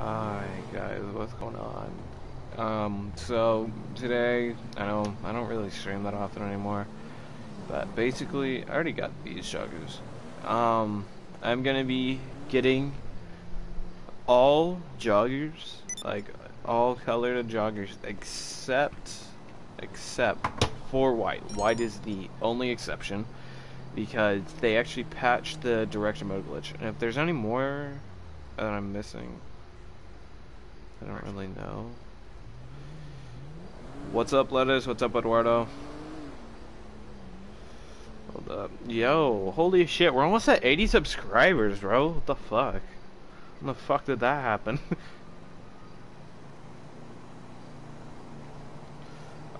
Hi guys, what's going on? Um, so today, I know I don't really stream that often anymore, but basically, I already got these joggers. Um, I'm gonna be getting all joggers, like all colored joggers, except, except for white. White is the only exception because they actually patched the Director Mode glitch. And if there's any more that I'm missing, I don't really know. What's up, Lettuce? What's up, Eduardo? Hold up. Yo, holy shit, we're almost at 80 subscribers, bro. What the fuck? When the fuck did that happen?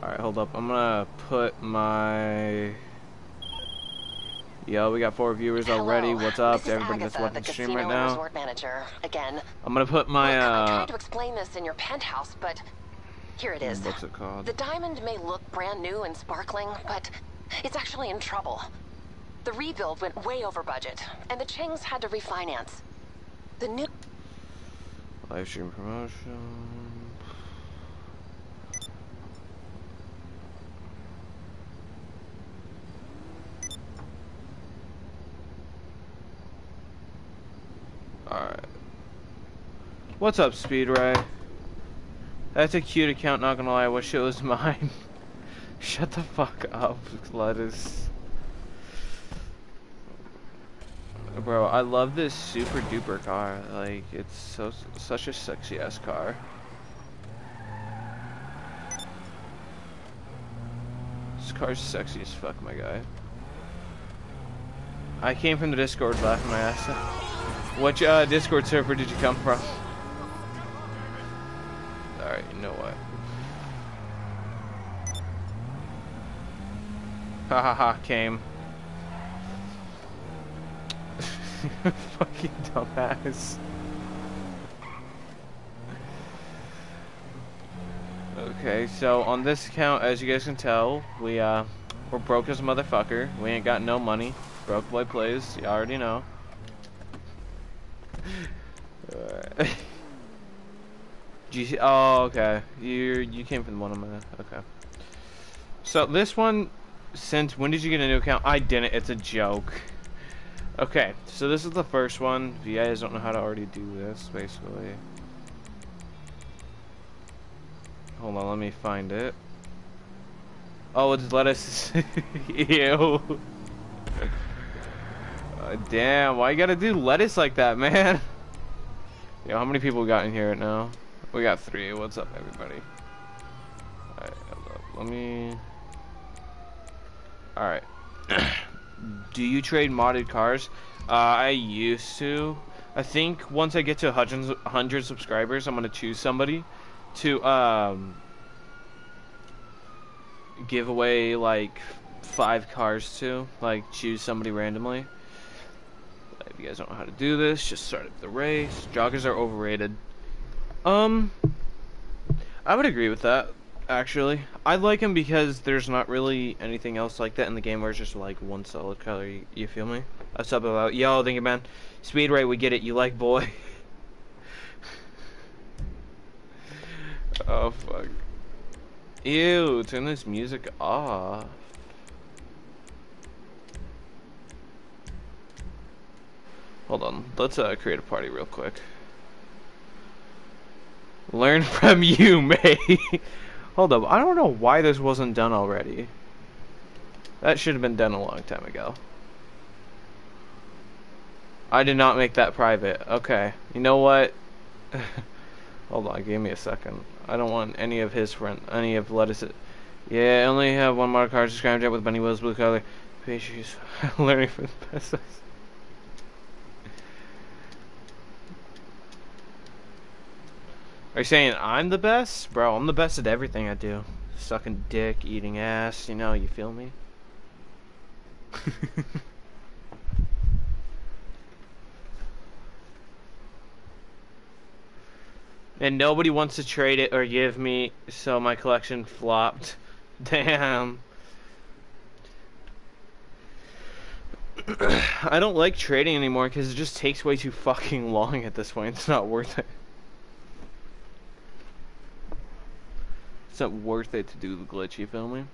Alright, hold up. I'm gonna put my... Yo, we got four viewers Hello. already. What's up to everybody that's Agatha, watching the the stream right now? resort manager again. I'm gonna put my, Look, I uh... tried to explain this in your penthouse, but here it is. What's it called? The diamond may look brand new and sparkling, but it's actually in trouble. The rebuild went way over budget, and the Chengs had to refinance. The new Live stream promotion. Alright. What's up, Speedray? That's a cute account, not gonna lie. I wish it was mine. Shut the fuck up, lettuce. Bro, I love this super duper car. Like, it's so such a sexy ass car. This car's sexy as fuck, my guy. I came from the Discord laughing my ass off. Which uh, Discord server did you come from? Alright, you know what? Ha ha ha, came. Fucking dumbass. Okay, so on this account, as you guys can tell, we uh, we're broke as a motherfucker. We ain't got no money. Broke boy plays. You already know. Oh, okay. You you came from the one my. Okay. So this one, since when did you get a new account? I didn't. It's a joke. Okay, so this is the first one. If don't know how to already do this, basically. Hold on, let me find it. Oh, it's lettuce. Ew. Uh, damn, why you gotta do lettuce like that, man? Yo, how many people got in here right now? We got three. What's up, everybody? Alright, let me... Alright. Do you trade modded cars? Uh, I used to. I think once I get to 100, 100 subscribers, I'm gonna choose somebody to um give away like five cars to. Like choose somebody randomly. You guys don't know how to do this, just start up the race. Joggers are overrated. Um, I would agree with that. Actually, I like him because there's not really anything else like that in the game where it's just like one solid color. You, you feel me? What's up about? Yo, thank you, man. Speedray, we get it. You like boy. oh fuck. Ew, turn this music off. Hold on, let's uh, create a party real quick. Learn from you, May. Hold up, I don't know why this wasn't done already. That should have been done a long time ago. I did not make that private. Okay, you know what? Hold on, give me a second. I don't want any of his friend, any of lettuce. Yeah, I only have one more card subscribed yet with Bunny Wheels blue color. Learning from the best. Are you saying I'm the best? Bro, I'm the best at everything I do. Sucking dick, eating ass, you know, you feel me? and nobody wants to trade it or give me, so my collection flopped. Damn. I don't like trading anymore because it just takes way too fucking long at this point. It's not worth it. 100% worth it to do the glitchy filming.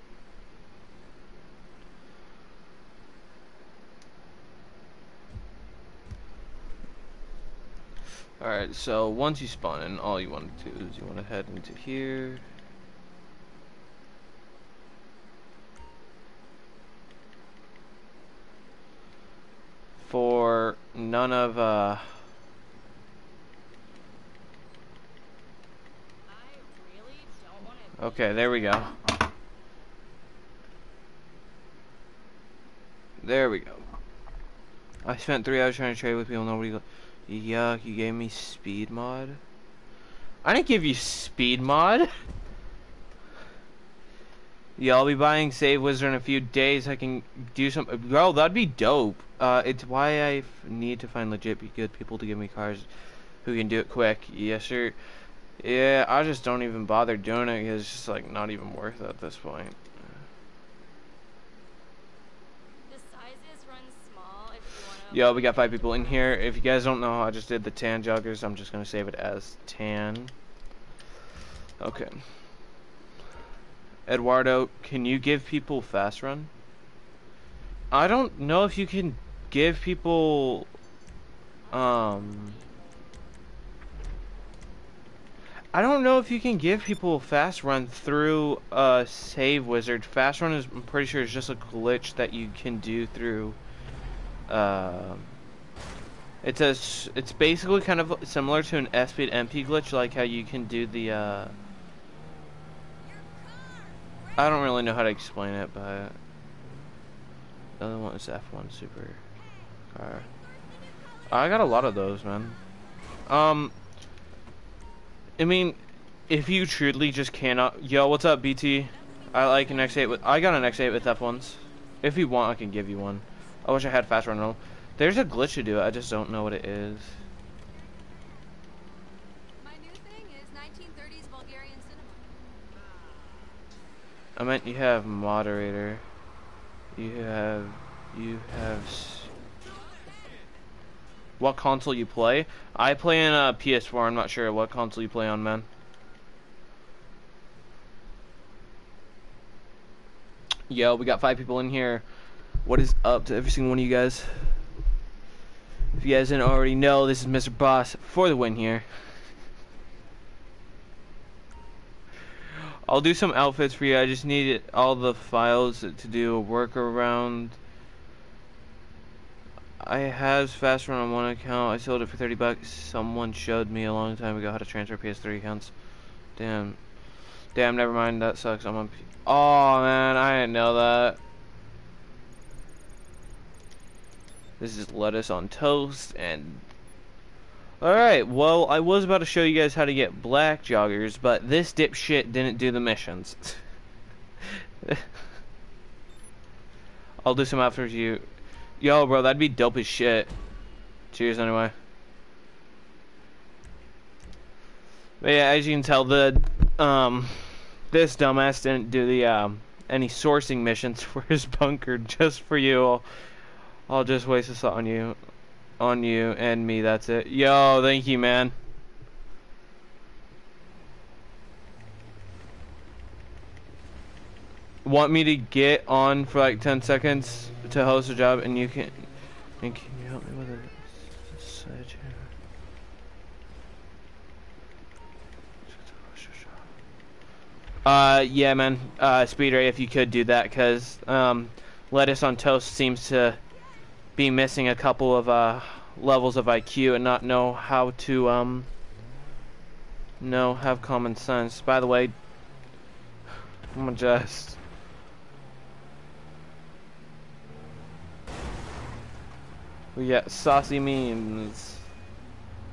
Alright, so once you spawn in, all you want to do is you want to head into here. For none of, uh... Okay, there we go. There we go. I spent three hours trying to trade with people, nobody... Yuck, you gave me speed mod? I didn't give you speed mod! Yeah, I'll be buying Save Wizard in a few days. I can do some... Bro, that'd be dope. Uh, it's why I need to find legit good people to give me cars who can do it quick. Yes, sir. Yeah, I just don't even bother doing it because it's just, like, not even worth it at this point. Yo, we got five people in here. If you guys don't know, I just did the tan joggers. I'm just gonna save it as tan. Okay. Eduardo, can you give people fast run? I don't know if you can give people um I don't know if you can give people fast run through a save wizard. Fast run is I'm pretty sure is just a glitch that you can do through uh, it's a it's basically kind of similar to an S-Speed MP glitch, like how you can do the. Uh, I don't really know how to explain it, but the other one is F1 Super Car. I got a lot of those, man. Um, I mean, if you truly just cannot, yo, what's up, BT? I like an X8 with. I got an X8 with F1s. If you want, I can give you one. I wish I had fast run. There's a glitch to do it. I just don't know what it is. I meant you have moderator. You have you have what console you play? I play in uh, a PS4. I'm not sure what console you play on, man. Yo, we got five people in here. What is up to every single one of you guys? If you guys didn't already know, this is Mr. Boss for the win here. I'll do some outfits for you. I just need all the files to do a workaround. I have fast run on one account. I sold it for 30 bucks. Someone showed me a long time ago how to transfer PS3 accounts. Damn. Damn, never mind. That sucks. I'm on. P oh man, I didn't know that. This is lettuce on toast and... Alright, well, I was about to show you guys how to get black joggers, but this dipshit didn't do the missions. I'll do some after you. Yo, bro, that'd be dope as shit. Cheers, anyway. But yeah, as you can tell, the, um, this dumbass didn't do the, um, any sourcing missions for his bunker just for you. I'll just waste this on you. On you and me, that's it. Yo, thank you, man. Want me to get on for like 10 seconds to host a job and you can... And can you help me with a Uh, yeah, man. Uh, Speed if you could do that, because, um, lettuce on toast seems to be missing a couple of uh, levels of IQ and not know how to um know have common sense. By the way, I'm just we got saucy memes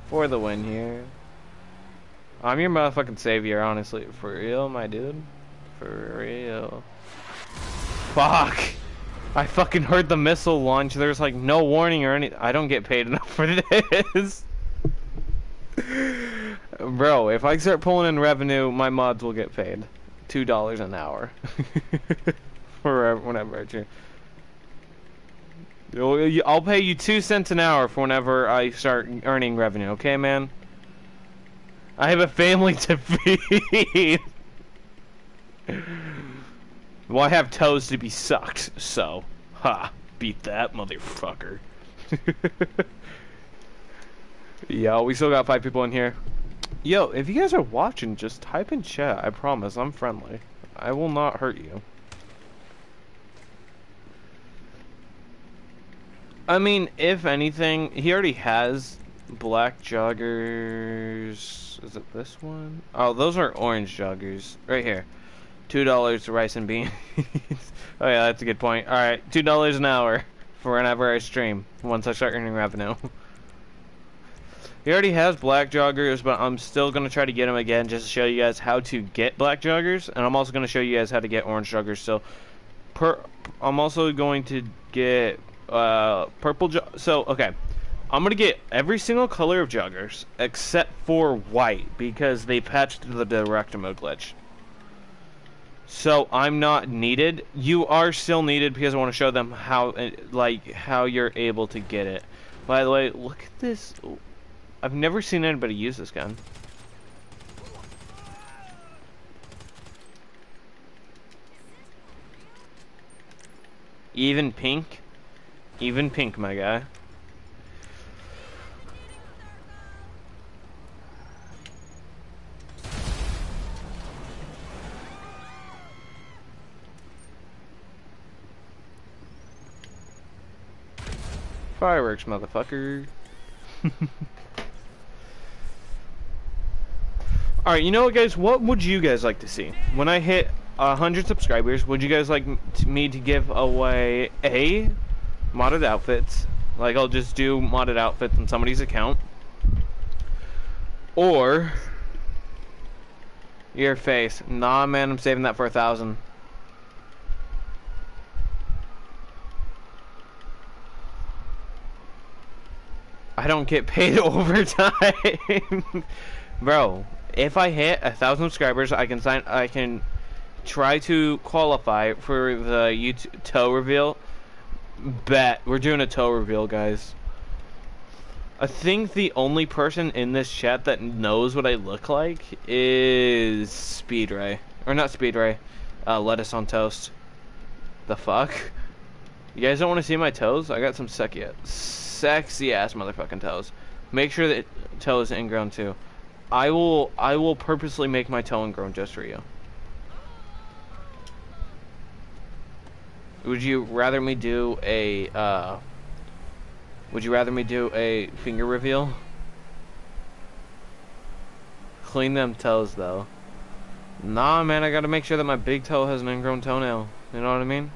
for the win here. I'm your motherfucking savior, honestly. For real, my dude. For real. Fuck. I fucking heard the missile launch. There's like no warning or any. I don't get paid enough for this. Bro, if I start pulling in revenue, my mods will get paid. Two dollars an hour. for whenever I change. I'll pay you two cents an hour for whenever I start earning revenue, okay, man? I have a family to feed. well, I have toes to be sucked, so, ha, beat that motherfucker. Yo, we still got five people in here. Yo, if you guys are watching, just type in chat. I promise, I'm friendly. I will not hurt you. I mean, if anything, he already has black joggers. Is it this one? Oh, those are orange joggers. Right here. Two dollars rice and beans. oh yeah, that's a good point. Alright, two dollars an hour for whenever I stream, once I start earning revenue. he already has black joggers, but I'm still going to try to get him again just to show you guys how to get black joggers. And I'm also going to show you guys how to get orange joggers. So, per, I'm also going to get uh, purple. so okay, I'm gonna get every single color of joggers except for white because they patched the Director Mode glitch. So I'm not needed. You are still needed because I want to show them how, uh, like, how you're able to get it. By the way, look at this. I've never seen anybody use this gun. Even pink? Even pink, my guy. Fireworks, motherfucker. Alright, you know what, guys? What would you guys like to see? When I hit 100 subscribers, would you guys like me to give away a modded outfits. Like I'll just do modded outfits on somebody's account. Or your face. Nah man, I'm saving that for a thousand. I don't get paid overtime. Bro, if I hit a thousand subscribers, I can sign I can try to qualify for the YouTube toe reveal Bet. We're doing a toe reveal, guys. I think the only person in this chat that knows what I look like is Speedray. Or not Speedray. Uh, lettuce on toast. The fuck? You guys don't want to see my toes? I got some sexy, sexy ass motherfucking toes. Make sure that toe is ingrown too. I will I will purposely make my toe ingrown just for you. Would you rather me do a, uh, would you rather me do a finger reveal? Clean them toes, though. Nah, man, I gotta make sure that my big toe has an ingrown toenail. You know what I mean?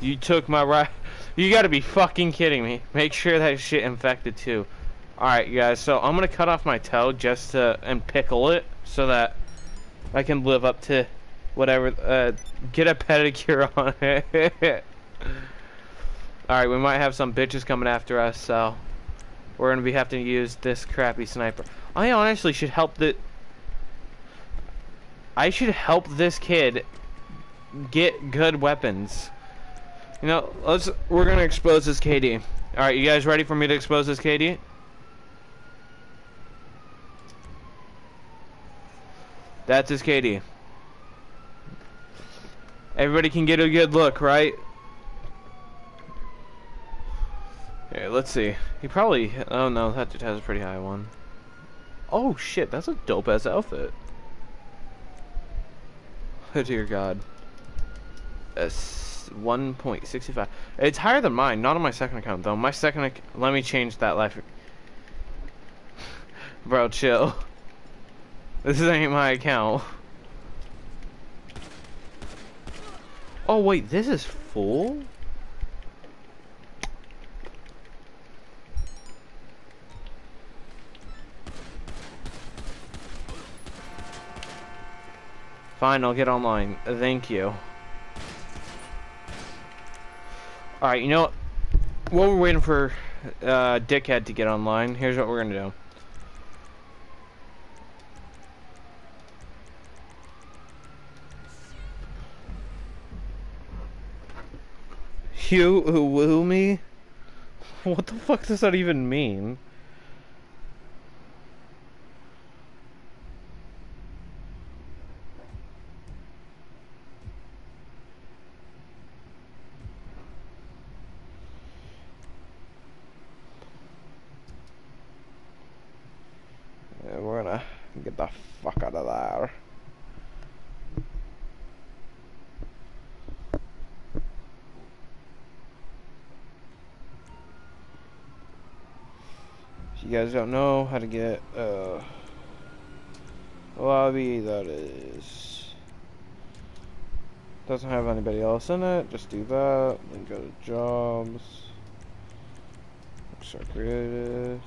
You took my right... You gotta be fucking kidding me. Make sure that shit infected, too. Alright, guys, so I'm gonna cut off my toe just to... and pickle it so that I can live up to whatever, uh, get a pedicure on it. Alright, we might have some bitches coming after us, so we're gonna be having to use this crappy sniper. I honestly should help the... I should help this kid get good weapons. You know, let's, we're gonna expose this KD. Alright, you guys ready for me to expose this KD? That's his KD. Everybody can get a good look, right? Okay, let's see. He probably... Oh no, that dude has a pretty high one. Oh shit, that's a dope ass outfit. Oh dear god. S 1.65. It's higher than mine, not on my second account though. My second Let me change that life. Bro, chill. This ain't my account. Oh wait, this is full? Fine, I'll get online. Thank you. Alright, you know what? While we're waiting for uh, Dickhead to get online, here's what we're gonna do. You who woo me? What the fuck does that even mean? Get the fuck out of there. If you guys don't know how to get uh, lobby, that is doesn't have anybody else in it. Just do that. Then go to jobs. Start creative.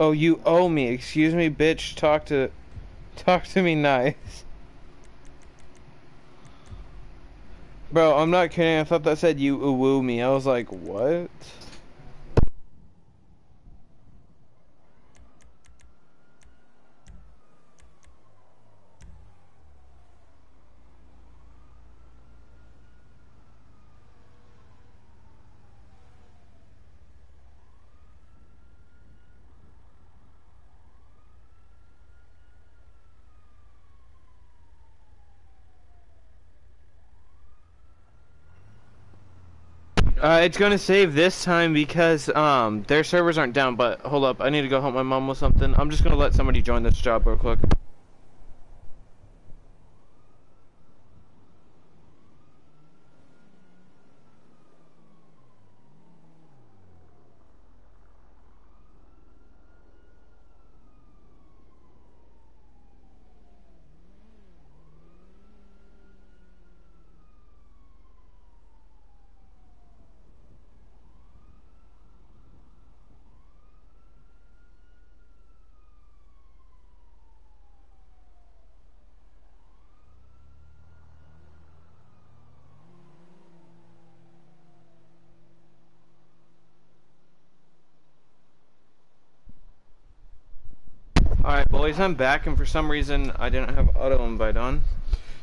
Oh, you owe me. Excuse me, bitch. Talk to... Talk to me nice. Bro, I'm not kidding. I thought that said you woo me. I was like, what? Uh, it's gonna save this time because um their servers aren't down. But hold up, I need to go help my mom with something. I'm just gonna let somebody join this job real quick. Alright boys, I'm back and for some reason I didn't have auto invite on.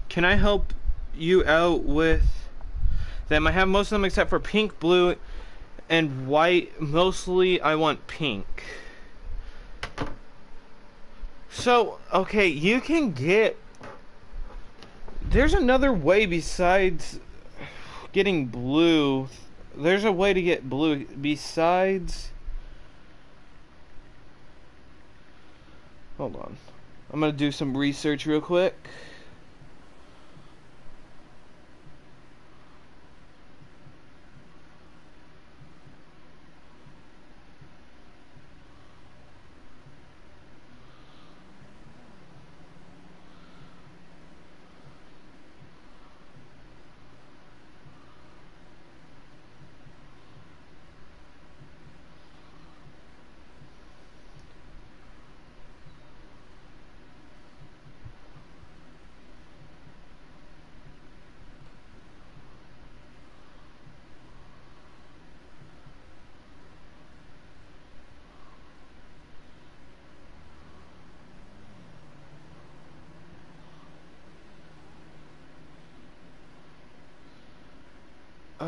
Can I help you out with them? I have most of them except for pink, blue, and white. Mostly I want pink. So, okay, you can get... There's another way besides getting blue. There's a way to get blue besides Hold on. I'm going to do some research real quick.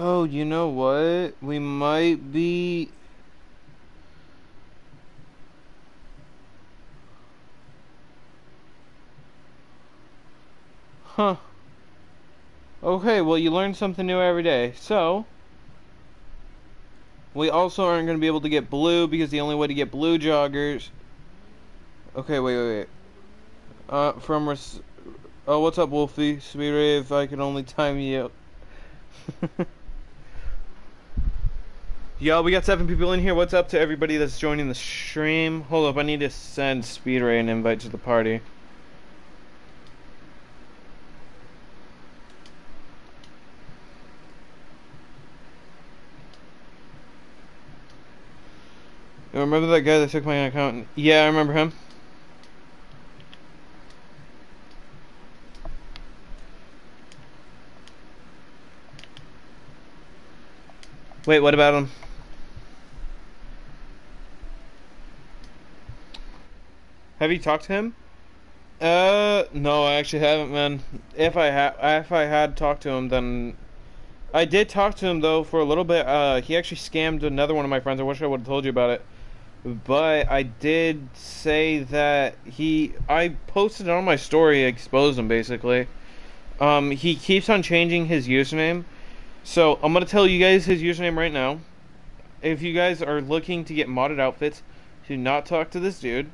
Oh, you know what? We might be... Huh. Okay, well you learn something new every day. So, we also aren't going to be able to get blue because the only way to get blue joggers... Okay, wait, wait, wait. Uh, from... Res oh, what's up, Wolfie? Speed If I could only time you... Yo, we got seven people in here. What's up to everybody that's joining the stream? Hold up, I need to send Speedray an invite to the party. You remember that guy that took my account? Yeah, I remember him. Wait, what about him? Have you talked to him? Uh, no, I actually haven't, man. If I had, if I had talked to him, then I did talk to him though for a little bit. Uh, he actually scammed another one of my friends. I wish I would have told you about it, but I did say that he. I posted on my story, exposed him basically. Um, he keeps on changing his username. So I'm gonna tell you guys his username right now. If you guys are looking to get modded outfits, do not talk to this dude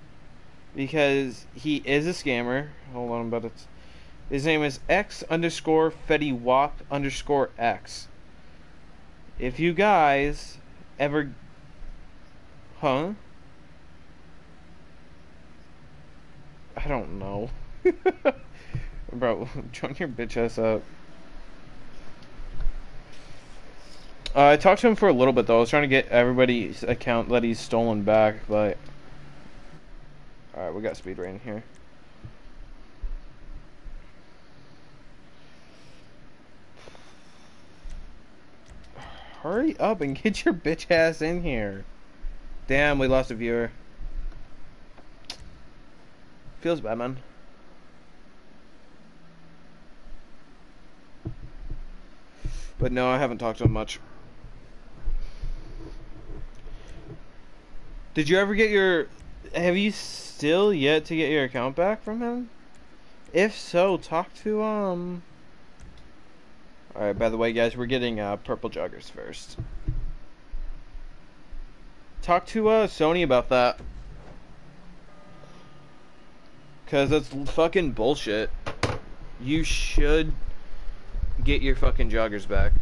because he is a scammer. Hold on, but it's his name is X underscore Fetty Wap underscore X. If you guys ever, huh? I don't know. Bro, join your bitch ass up. Uh, I talked to him for a little bit though. I was trying to get everybody's account that he's stolen back, but alright, we got speed rain here. Hurry up and get your bitch ass in here. Damn, we lost a viewer. Feels bad, man. But no, I haven't talked to him much. Did you ever get your... Have you still yet to get your account back from him? If so, talk to, um... Alright, by the way, guys, we're getting, uh, purple joggers first. Talk to, uh, Sony about that. Because that's fucking bullshit. You should get your fucking joggers back.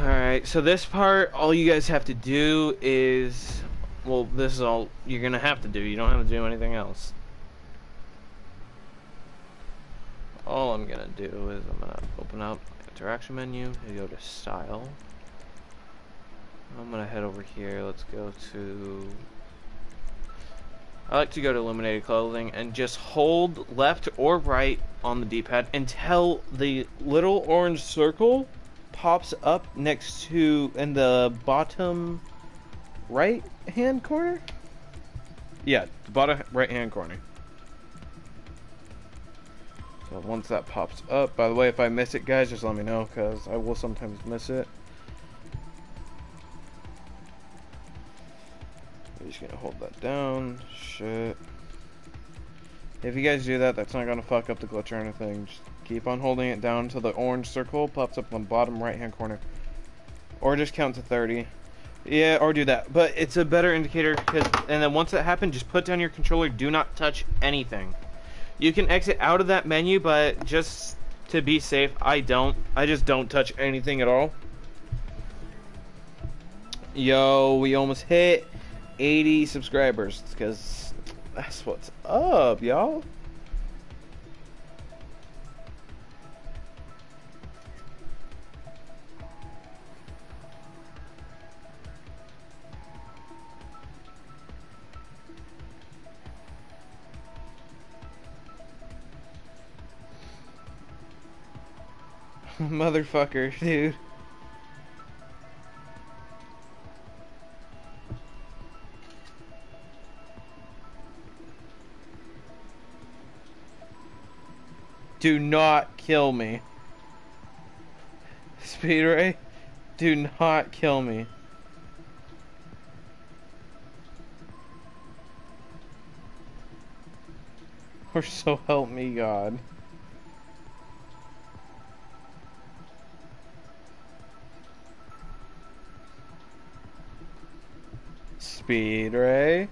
Alright, so this part, all you guys have to do is... Well, this is all you're gonna have to do. You don't have to do anything else. All I'm gonna do is I'm gonna open up interaction menu and go to style. I'm gonna head over here. Let's go to I like to go to illuminated clothing and just hold left or right on the D-pad until the little orange circle pops up next to in the bottom right hand corner. Yeah, the bottom right hand corner. So once that pops up, by the way, if I miss it, guys, just let me know because I will sometimes miss it. I'm just gonna hold that down. Shit. If you guys do that, that's not gonna fuck up the glitch or anything. Just keep on holding it down until the orange circle pops up on the bottom right hand corner. Or just count to 30. Yeah, or do that. But it's a better indicator because, and then once that happens, just put down your controller. Do not touch anything. You can exit out of that menu, but just to be safe, I don't. I just don't touch anything at all. Yo, we almost hit 80 subscribers because that's what's up, y'all. Motherfucker, dude. Do not kill me. Speed Ray, do not kill me. Or so help me God. Speed Ray.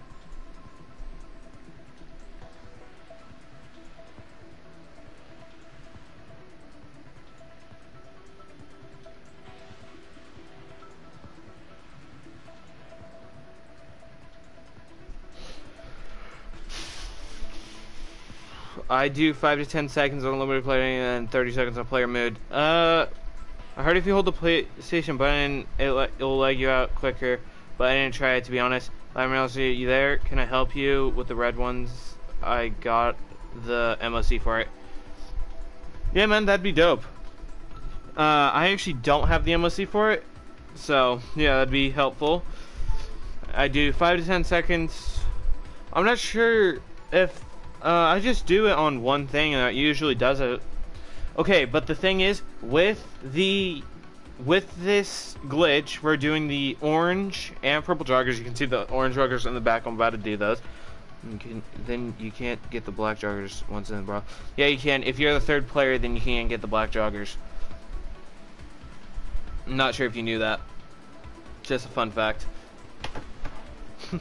I do 5 to 10 seconds on limited play and 30 seconds on player mode. Uh, I heard if you hold the PlayStation button, it, it will lag you out quicker, but I didn't try it to be honest. Know, see you there? Can I help you with the red ones? I got the MOC for it. Yeah, man, that'd be dope. Uh, I actually don't have the MOC for it, so yeah, that'd be helpful. I do 5 to 10 seconds. I'm not sure if uh, I just do it on one thing and it usually does it. Okay, but the thing is, with the with this glitch, we're doing the orange and purple joggers. You can see the orange joggers in the back. I'm about to do those. You can then you can't get the black joggers once in the brawl. Yeah, you can. If you're the third player, then you can't get the black joggers. I'm not sure if you knew that. Just a fun fact.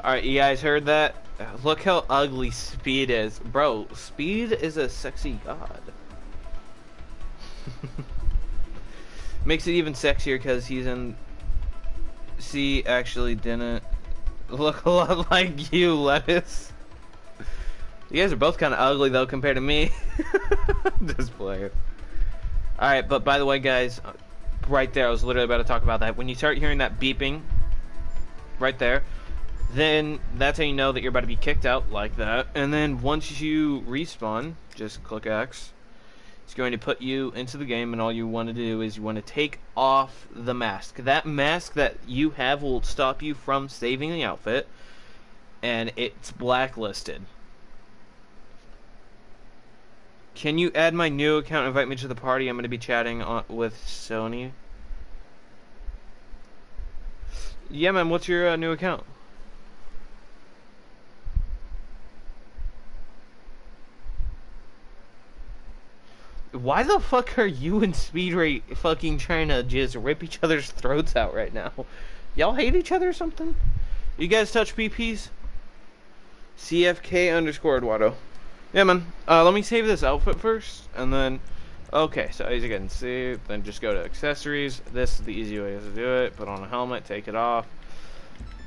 Alright, you guys heard that? Look how ugly Speed is. Bro, Speed is a sexy god. Makes it even sexier because he's in... See, actually didn't look a lot like you, Lettuce. You guys are both kind of ugly, though, compared to me. Just play it. Alright, but by the way, guys, right there, I was literally about to talk about that. When you start hearing that beeping, right there, then that's how you know that you're about to be kicked out like that. And then once you respawn, just click X. It's going to put you into the game, and all you want to do is you want to take off the mask. That mask that you have will stop you from saving the outfit, and it's blacklisted. Can you add my new account invite me to the party? I'm going to be chatting on, with Sony. Yeah, man, what's your uh, new account? Why the fuck are you and Speedray fucking trying to just rip each other's throats out right now? Y'all hate each other or something? You guys touch BPs? CFK underscore Eduardo. Yeah, man. Uh, let me save this outfit first, and then... Okay, so as you can see, then just go to accessories. This is the easy way to do it. Put on a helmet, take it off.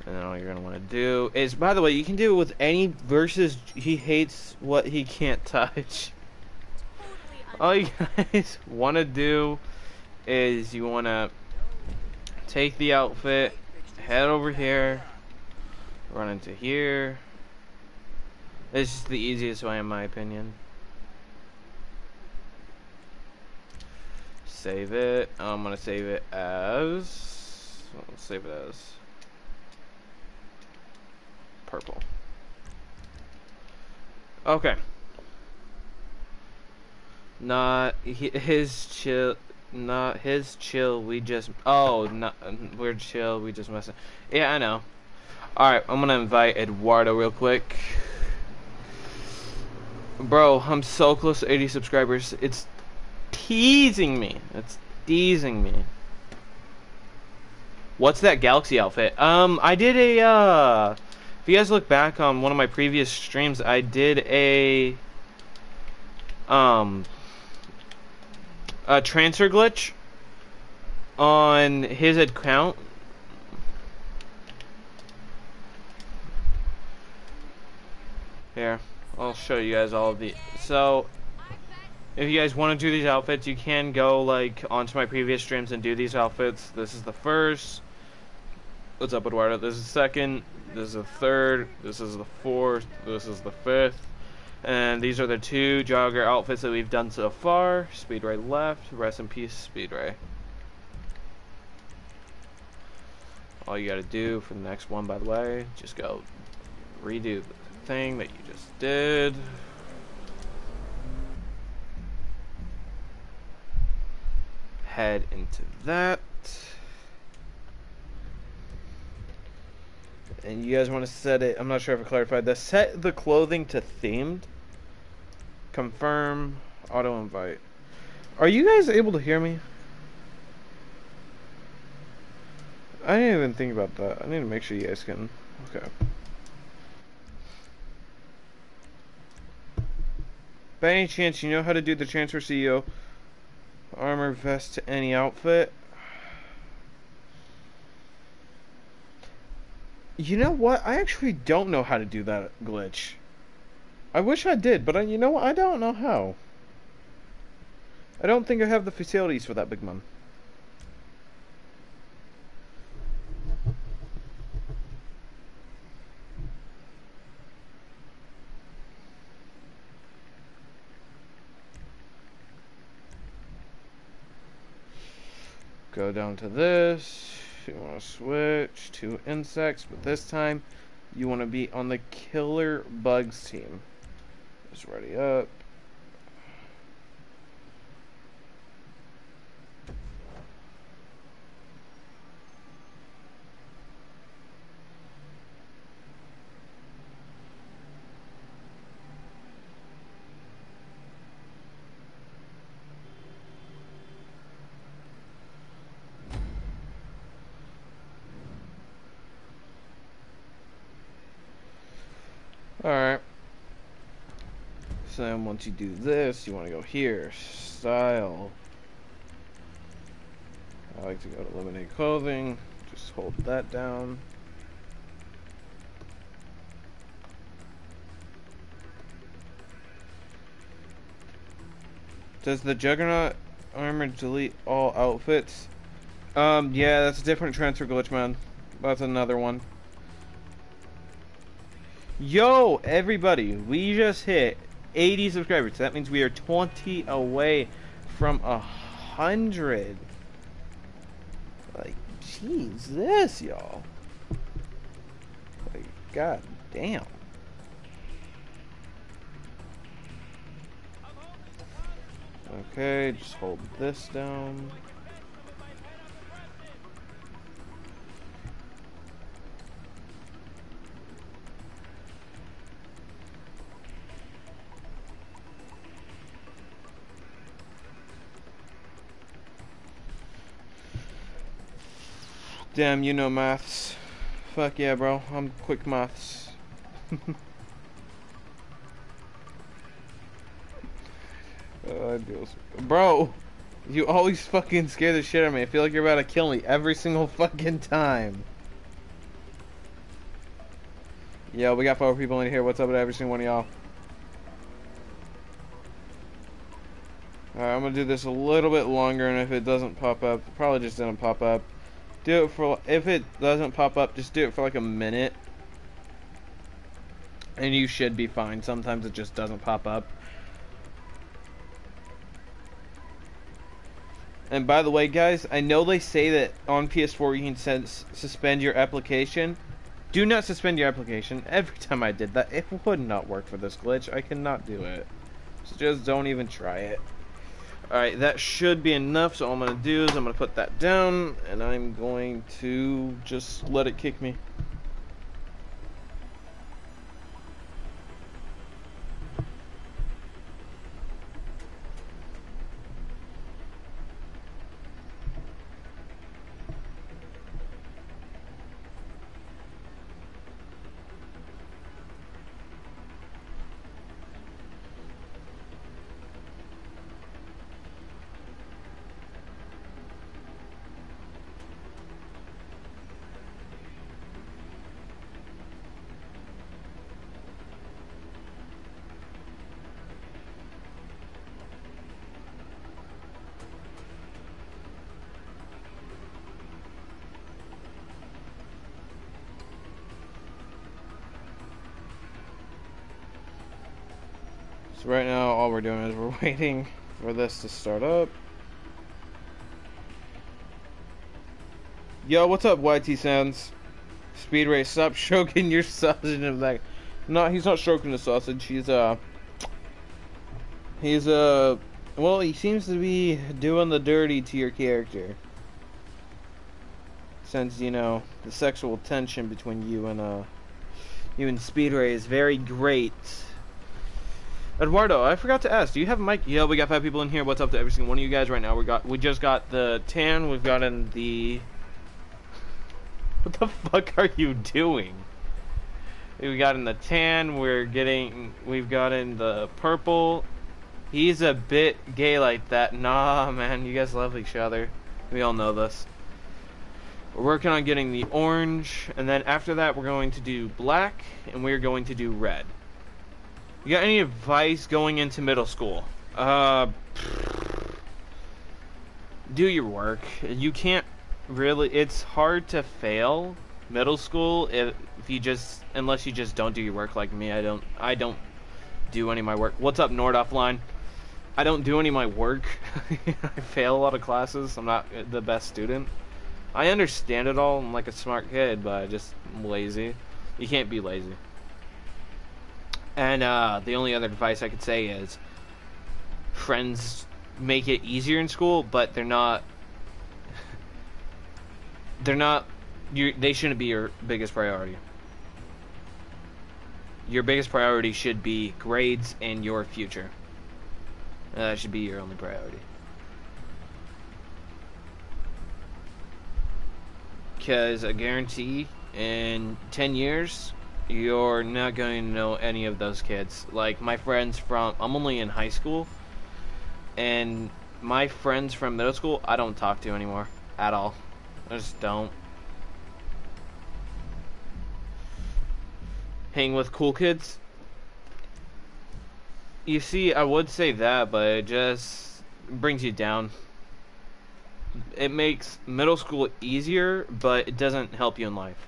And then all you're going to want to do is, by the way, you can do it with any versus he hates what he can't touch. All you guys want to do is you want to take the outfit, head over here, run into here. This is the easiest way in my opinion. Save it. I'm gonna save it as. Let's save it as purple. Okay. Not his chill. Not his chill. We just. Oh, not we're chill. We just messing. Yeah, I know. All right, I'm gonna invite Eduardo real quick. Bro, I'm so close to 80 subscribers. It's teasing me. It's teasing me. What's that Galaxy outfit? Um, I did a, uh, if you guys look back on one of my previous streams, I did a, um, a transfer glitch on his account. Here, I'll show you guys all of the. So, if you guys want to do these outfits, you can go like onto my previous streams and do these outfits. This is the first. What's up, Eduardo? This is the second. This is the third. This is the fourth. This is the fifth. And these are the two jogger outfits that we've done so far. Speedray left. Rest in peace, Speedray. All you gotta do for the next one, by the way, just go redo the thing that you just did. Head into that. And you guys want to set it, I'm not sure if I clarified this, set the clothing to themed. Confirm. Auto invite. Are you guys able to hear me? I didn't even think about that. I need to make sure you guys can. Okay. By any chance, you know how to do the transfer CEO armor vest to any outfit? You know what? I actually don't know how to do that glitch. I wish I did, but I, you know? I don't know how. I don't think I have the facilities for that big man. Go down to this. You want to switch to insects, but this time you want to be on the killer bugs team is ready up. Alright. So then once you do this, you want to go here. Style. I like to go to eliminate clothing. Just hold that down. Does the Juggernaut armor delete all outfits? Um, yeah, that's a different transfer glitch, man. That's another one. Yo, everybody, we just hit 80 subscribers. That means we are 20 away from a hundred. Like, jeez, this, y'all. Like, god damn. Okay, just hold this down. Damn, you know maths. Fuck yeah, bro. I'm quick maths. uh, bro, you always fucking scare the shit out of me. I feel like you're about to kill me every single fucking time. Yo, we got four people in here. What's up with every single one of y'all? Alright, I'm gonna do this a little bit longer, and if it doesn't pop up, probably just didn't pop up do it for if it doesn't pop up just do it for like a minute. And you should be fine. Sometimes it just doesn't pop up. And by the way guys I know they say that on PS4 you can suspend your application. Do not suspend your application. Every time I did that it would not work for this glitch. I cannot do it. So just don't even try it Alright, that should be enough, so all I'm going to do is I'm going to put that down, and I'm going to just let it kick me. So right now all we're doing is we're waiting for this to start up. Yo, what's up, YT Sounds? Speed Race, stop stroking your sausage in the back. No, he's not stroking the sausage. He's, uh... He's, uh... Well, he seems to be doing the dirty to your character. Since, you know, the sexual tension between you and, uh... You and Speedray is very great. Eduardo, I forgot to ask. Do you have a mic? Yeah, we got five people in here. What's up to every single one of you guys right now? We got, we just got the tan. We've gotten the. What the fuck are you doing? We got in the tan. We're getting. We've got in the purple. He's a bit gay like that. Nah, man. You guys love each other. We all know this. We're working on getting the orange, and then after that, we're going to do black, and we're going to do red. You got any advice going into middle school? Uh, do your work. You can't really. It's hard to fail middle school if, if you just unless you just don't do your work like me. I don't. I don't do any of my work. What's up, Nord offline? I don't do any of my work. I fail a lot of classes. I'm not the best student. I understand it all. I'm like a smart kid, but I just lazy. You can't be lazy. And uh, the only other advice I could say is friends make it easier in school, but they're not. They're not. You. They shouldn't be your biggest priority. Your biggest priority should be grades and your future. That should be your only priority. Because I guarantee in 10 years, you're not going to know any of those kids. Like my friends from, I'm only in high school, and my friends from middle school, I don't talk to anymore at all. I just don't. Hang with cool kids. You see, I would say that, but it just brings you down. It makes middle school easier, but it doesn't help you in life.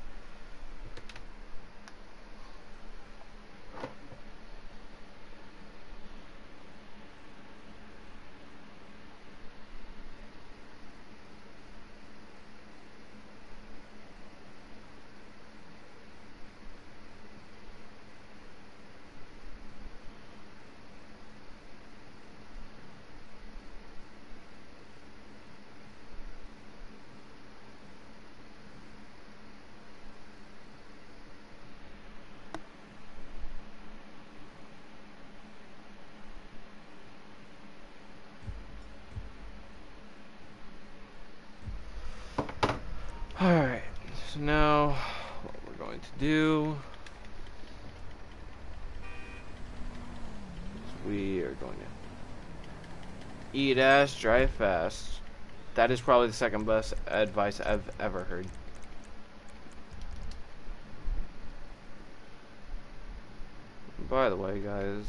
Alright, so now what we're going to do is we are going eat ass, drive fast. That is probably the second best advice I've ever heard. By the way, guys,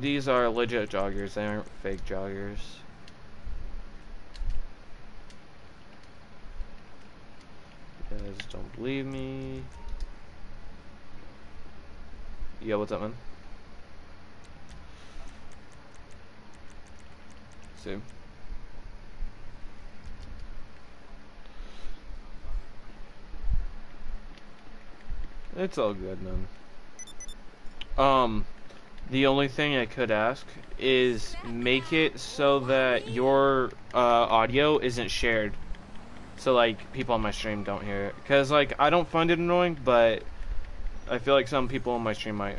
these are legit joggers, they aren't fake joggers. You guys don't believe me. Yo, what's up, man? See? It's all good, man. Um, the only thing I could ask is make it so that your uh, audio isn't shared. So, like, people on my stream don't hear it. Because, like, I don't find it annoying, but I feel like some people on my stream might.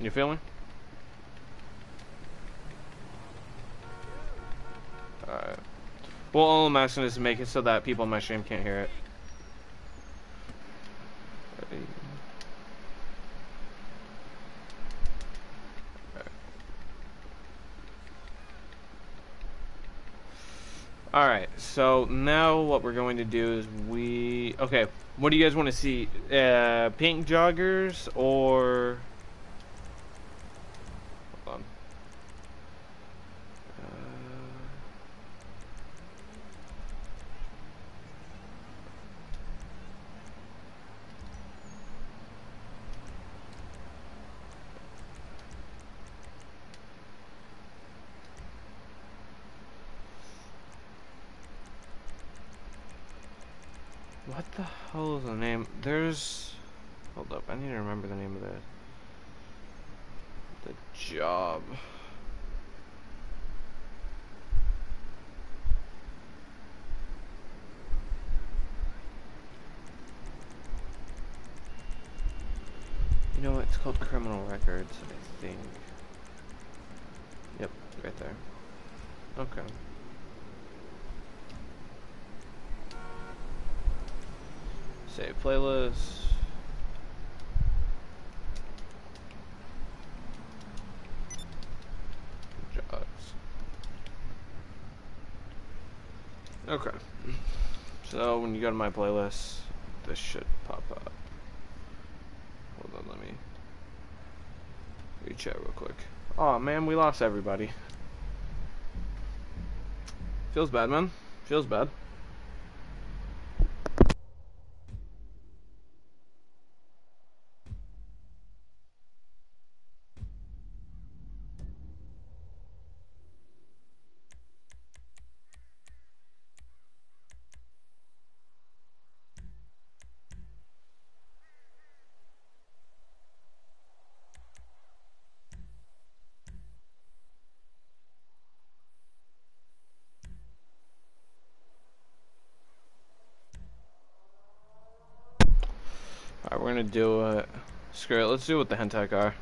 You feel me? Alright. Well, all I'm asking is to make it so that people on my stream can't hear it. Alright, so now what we're going to do is we... Okay, what do you guys want to see? Uh, pink joggers or... Hold on. Uh... What the hell is the name? There's... Hold up, I need to remember the name of the... The job. You know what, it's called criminal records, I think. Yep, right there. Okay. Save playlist. Jobs. Okay. So when you go to my playlist, this should pop up. Hold on, let me out real quick. Oh man, we lost everybody. Feels bad, man. Feels bad. do it. Screw it, let's do with the hentai are.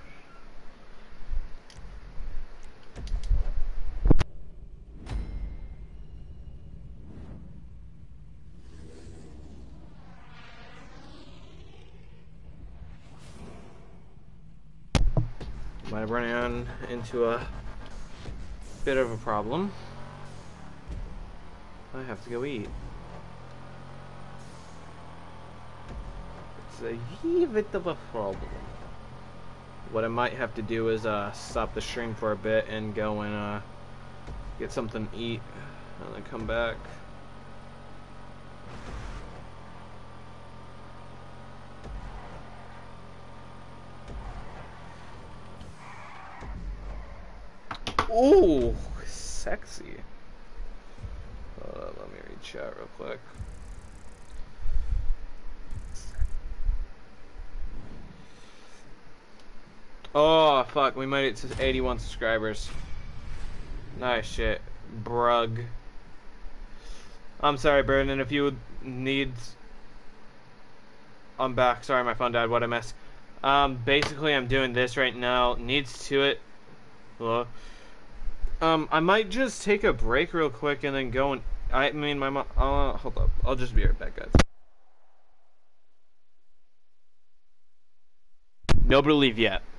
Might have run on into a bit of a problem. I have to go eat. It's a wee bit of a problem. What I might have to do is uh, stop the stream for a bit and go and uh, get something to eat and then come back. Ooh, sexy. Let me read chat real quick. Oh, fuck, we made it to 81 subscribers. Nice shit. Brug. I'm sorry, Brandon, if you need... I'm back. Sorry, my phone died. What I missed. Um, basically, I'm doing this right now. Needs to it. Hello? Um, I might just take a break real quick and then go and... I mean, my mom... Uh, hold up. I'll just be right back, guys. Nobody leave yet.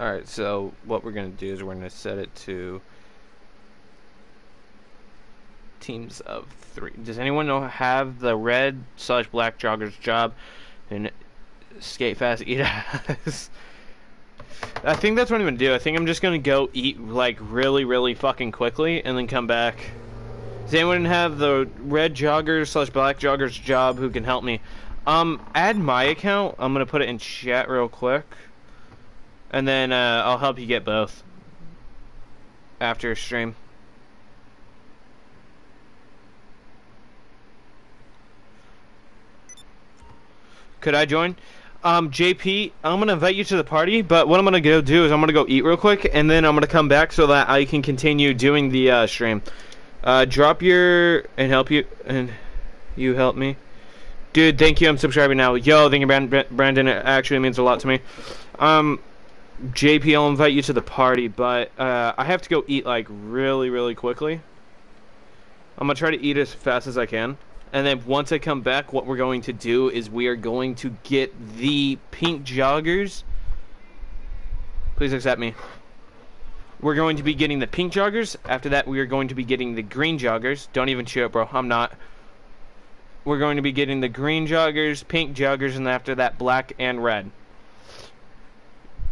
Alright, so what we're going to do is we're going to set it to teams of three. Does anyone know have the red slash black joggers job and skate fast eat ass? I think that's what I'm to do. I think I'm just to go eat like really, really fucking quickly and then come back. Does anyone have the red joggers slash black joggers job who can help me? Um, add my account. I'm to put it in chat real quick. And then uh, I'll help you get both after a stream. Could I join? Um, JP, I'm gonna invite you to the party, but what I'm gonna go do is I'm gonna go eat real quick, and then I'm gonna come back so that I can continue doing the uh, stream. Uh, drop your and help you and you help me, dude. Thank you. I'm subscribing now. Yo, thank you, Brandon. It actually means a lot to me. Um, JP, I'll invite you to the party, but uh, I have to go eat like really, really quickly. I'm gonna try to eat as fast as I can, and then once I come back, what we're going to do is we are going to get the pink joggers. Please accept me. We're going to be getting the pink joggers. After that, we are going to be getting the green joggers. Don't even show it, bro. I'm not. We're going to be getting the green joggers, pink joggers, and after that, black and red.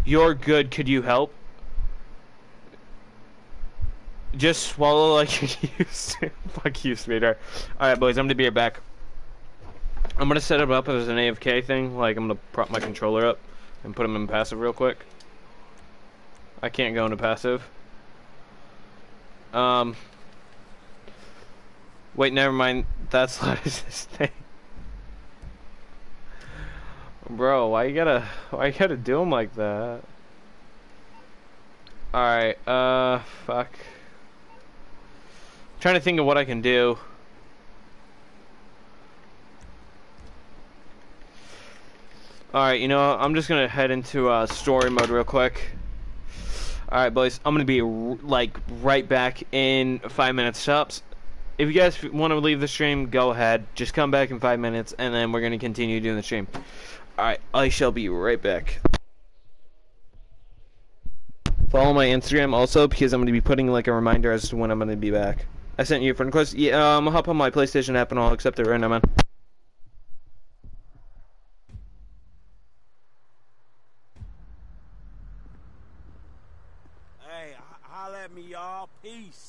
You're good, could you help? Just swallow like you used to. Fuck you, sweetheart. Alright, boys, I'm gonna be right back. I'm gonna set it up as an AFK thing. Like, I'm gonna prop my controller up and put him in passive real quick. I can't go into passive. Um. Wait, never mind. That's what is this thing. Bro, why you gotta, why you gotta do him like that? Alright, uh, fuck. I'm trying to think of what I can do. Alright, you know, I'm just gonna head into uh, story mode real quick. Alright, boys, I'm gonna be, like, right back in five minutes tops. If you guys want to leave the stream, go ahead. Just come back in five minutes, and then we're gonna continue doing the stream. Alright, I shall be right back. Follow my Instagram also because I'm going to be putting like a reminder as to when I'm going to be back. I sent you a friend request. Yeah, um, I'll hop on my PlayStation app and I'll accept it right now, man. Hey, holla at me, y'all. Peace.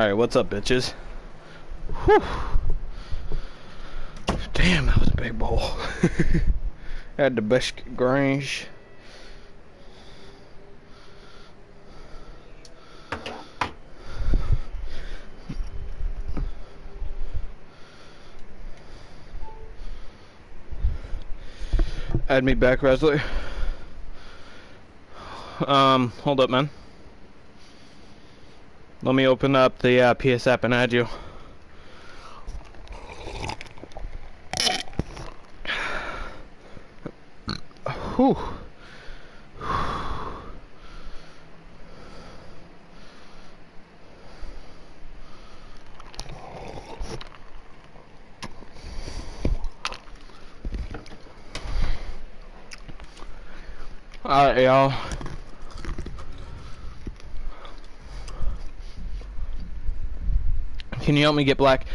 Alright, what's up, bitches? Whew. Damn, that was a big bowl. Had the biscuit grange. Add me back, Wesley. Um, hold up, man. Let me open up the uh, PS app and add you. Whew. Alright, y'all. Can you help me get black?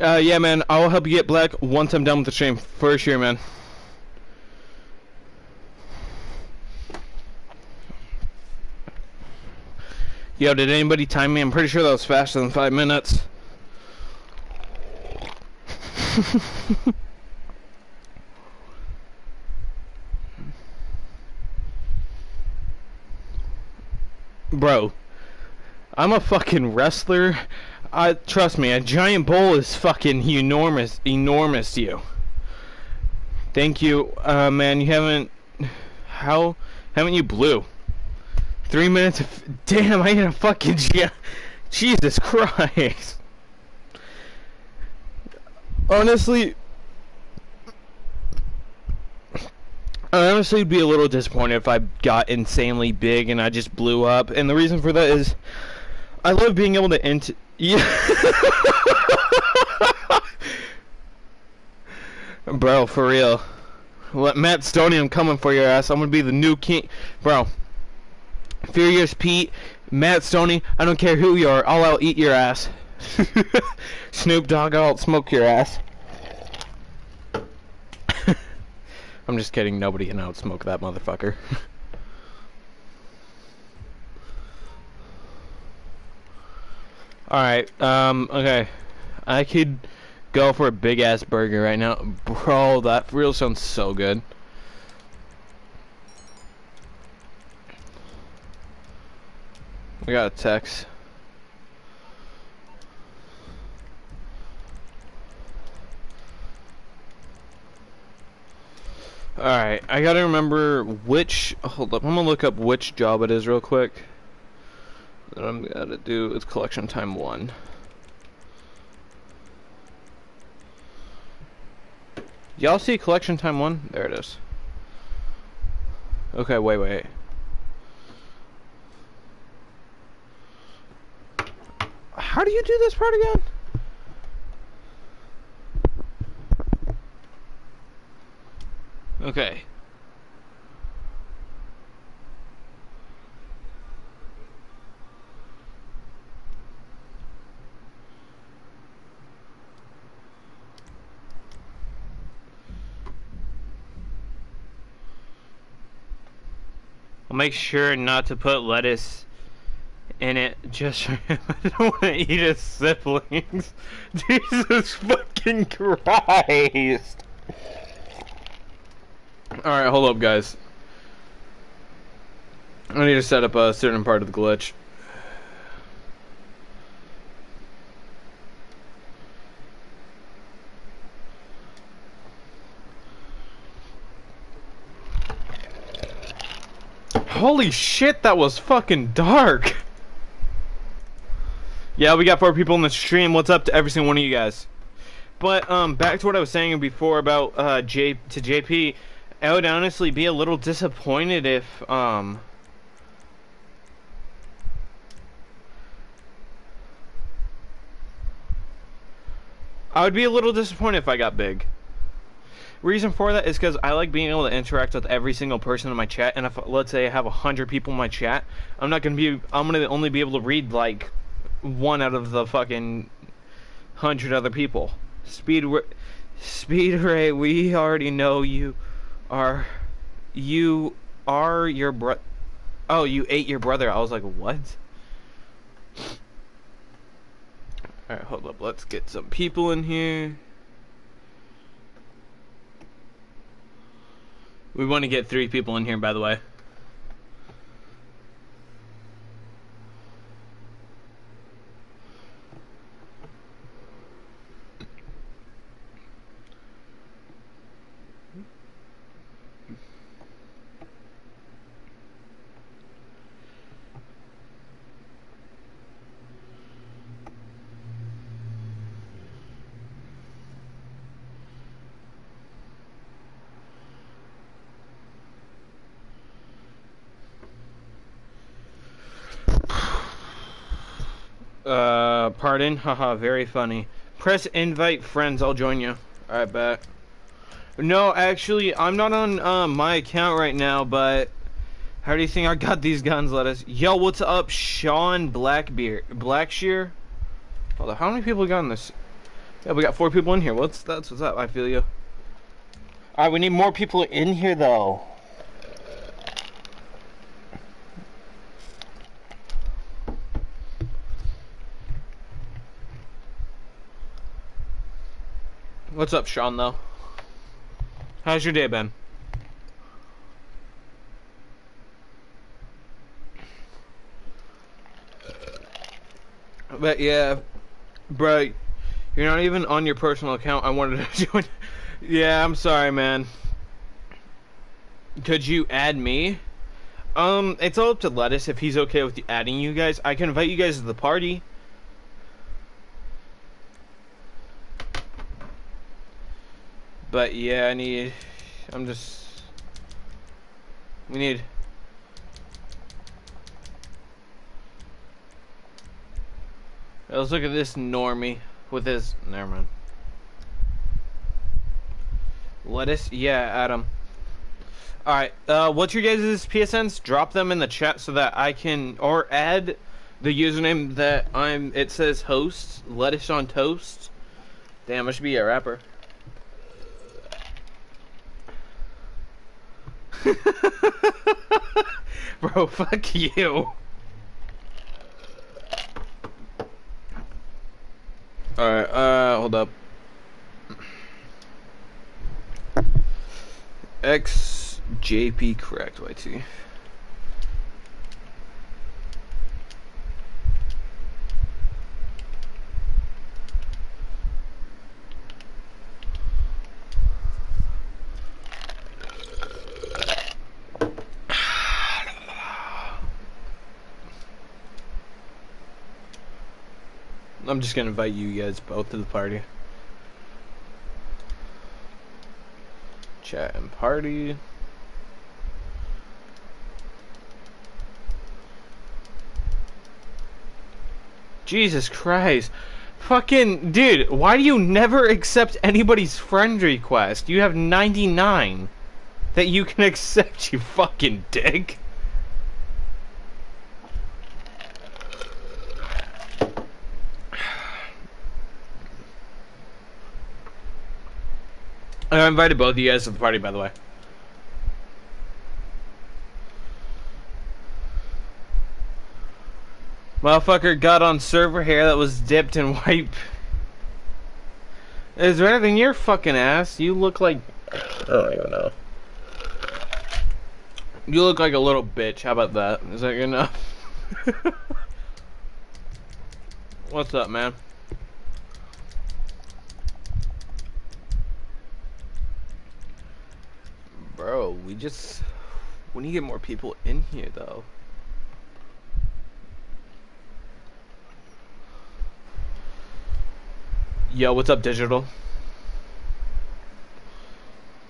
Uh, yeah, man. I'll help you get black once I'm done with the stream. For sure, man. Yo, did anybody time me? I'm pretty sure that was faster than five minutes. Bro, I'm a fucking wrestler. I trust me, a giant bowl is fucking enormous, enormous you. Thank you, uh, man. You haven't. How haven't you blew? Three minutes of. Damn, I need a fucking. Yeah, Jesus Christ. Honestly. I honestly would be a little disappointed if I got insanely big and I just blew up. And the reason for that is I love being able to int. Yeah. Bro, for real. Let Matt Stonie, I'm coming for your ass. I'm gonna be the new king. Bro. Furious Pete, Matt Stonie, I don't care who you are, I'll out eat your ass. Snoop Dogg, I'll smoke your ass. I'm just kidding, nobody can out smoke that motherfucker. Alright, um, okay. I could go for a big ass burger right now. Bro, that real sounds so good. We got a text. Alright, I gotta remember which, hold up, I'm gonna look up which job it is real quick. That I'm gonna do is collection time one. Y'all see collection time one? There it is. Okay, wait, wait. How do you do this part again? Okay. I'll make sure not to put lettuce in it just. I don't want to eat his siblings. Jesus fucking Christ. Alright, hold up, guys. I need to set up a certain part of the glitch. Holy shit, that was fucking dark. Yeah, we got four people in the stream. What's up to every single one of you guys? But um, back to what I was saying before about uh, J to JP. I would honestly be a little disappointed if um. I would be a little disappointed if I got big. Reason for that is because I like being able to interact with every single person in my chat, and if let's say I have a hundred people in my chat, I'm not gonna be I'm gonna only be able to read like one out of the fucking hundred other people. Speed, Speed Ray, we already know you are, you are your bro. Oh, you ate your brother. I was like, what? Alright, hold up. Let's get some people in here. We want to get three people in here, by the way. Uh, pardon? Haha, very funny. Press invite friends, I'll join you. I bet. No, actually, I'm not on uh, my account right now, but how do you think I got these guns, Lettuce? Yo, what's up, Sean Blackbeard? Blackshear? Hold on, how many people got in this? Yeah, we got four people in here. What's that's what's up? I feel you. Alright, we need more people in here, though. What's up, Sean, though? How's your day been? But yeah, bro, you're not even on your personal account. I wanted to join. yeah, I'm sorry, man. Could you add me? Um, it's all up to Lettuce if he's okay with adding you guys. I can invite you guys to the party. But yeah, I need. I'm just. We need. Let's look at this normie with his. Never mind. Lettuce? Yeah, Adam. Alright, uh, what's your guys' PSNs? Drop them in the chat so that I can. Or add the username that I'm. It says host. Lettuce on toast. Damn, I should be a rapper. Bro, fuck you. Alright, uh, hold up. XJP correct, YT. I'm just gonna invite you guys both to the party. Chat and party. Jesus Christ. Fucking, dude, why do you never accept anybody's friend request? You have 99 that you can accept, you fucking dick. I invited both of you guys to the party, by the way. Motherfucker got on server hair that was dipped in white. Is there anything your fucking ass? You look like... I don't even know. You look like a little bitch. How about that? Is that good enough? What's up, man? Bro, we just... We need to get more people in here, though. Yo, what's up, Digital?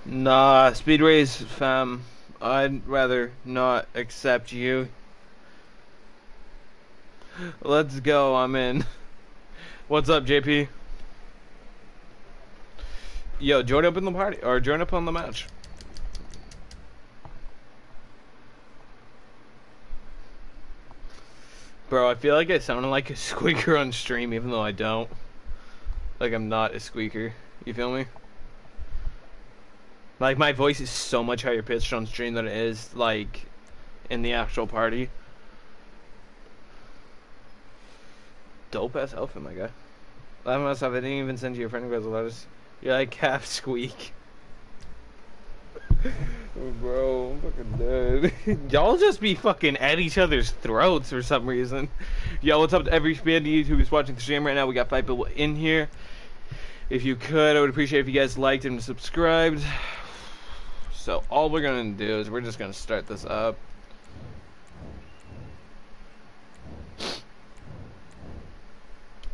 Nah, Speed Race, fam. I'd rather not accept you. Let's go, I'm in. What's up, JP? Yo, join up in the party, or join up on the match. Bro, I feel like I sound like a squeaker on stream even though I don't. Like I'm not a squeaker. You feel me? Like my voice is so much higher pitched on stream than it is like in the actual party. Dope ass outfit, my guy. I must have. I didn't even send you a friend request. Letters. You're like half squeak. Bro, I'm fucking dead. Y'all just be fucking at each other's throats for some reason. Yo, what's up to every fan YouTube who's watching the stream right now? We got five people in here. If you could, I would appreciate if you guys liked and subscribed. So all we're gonna do is we're just gonna start this up.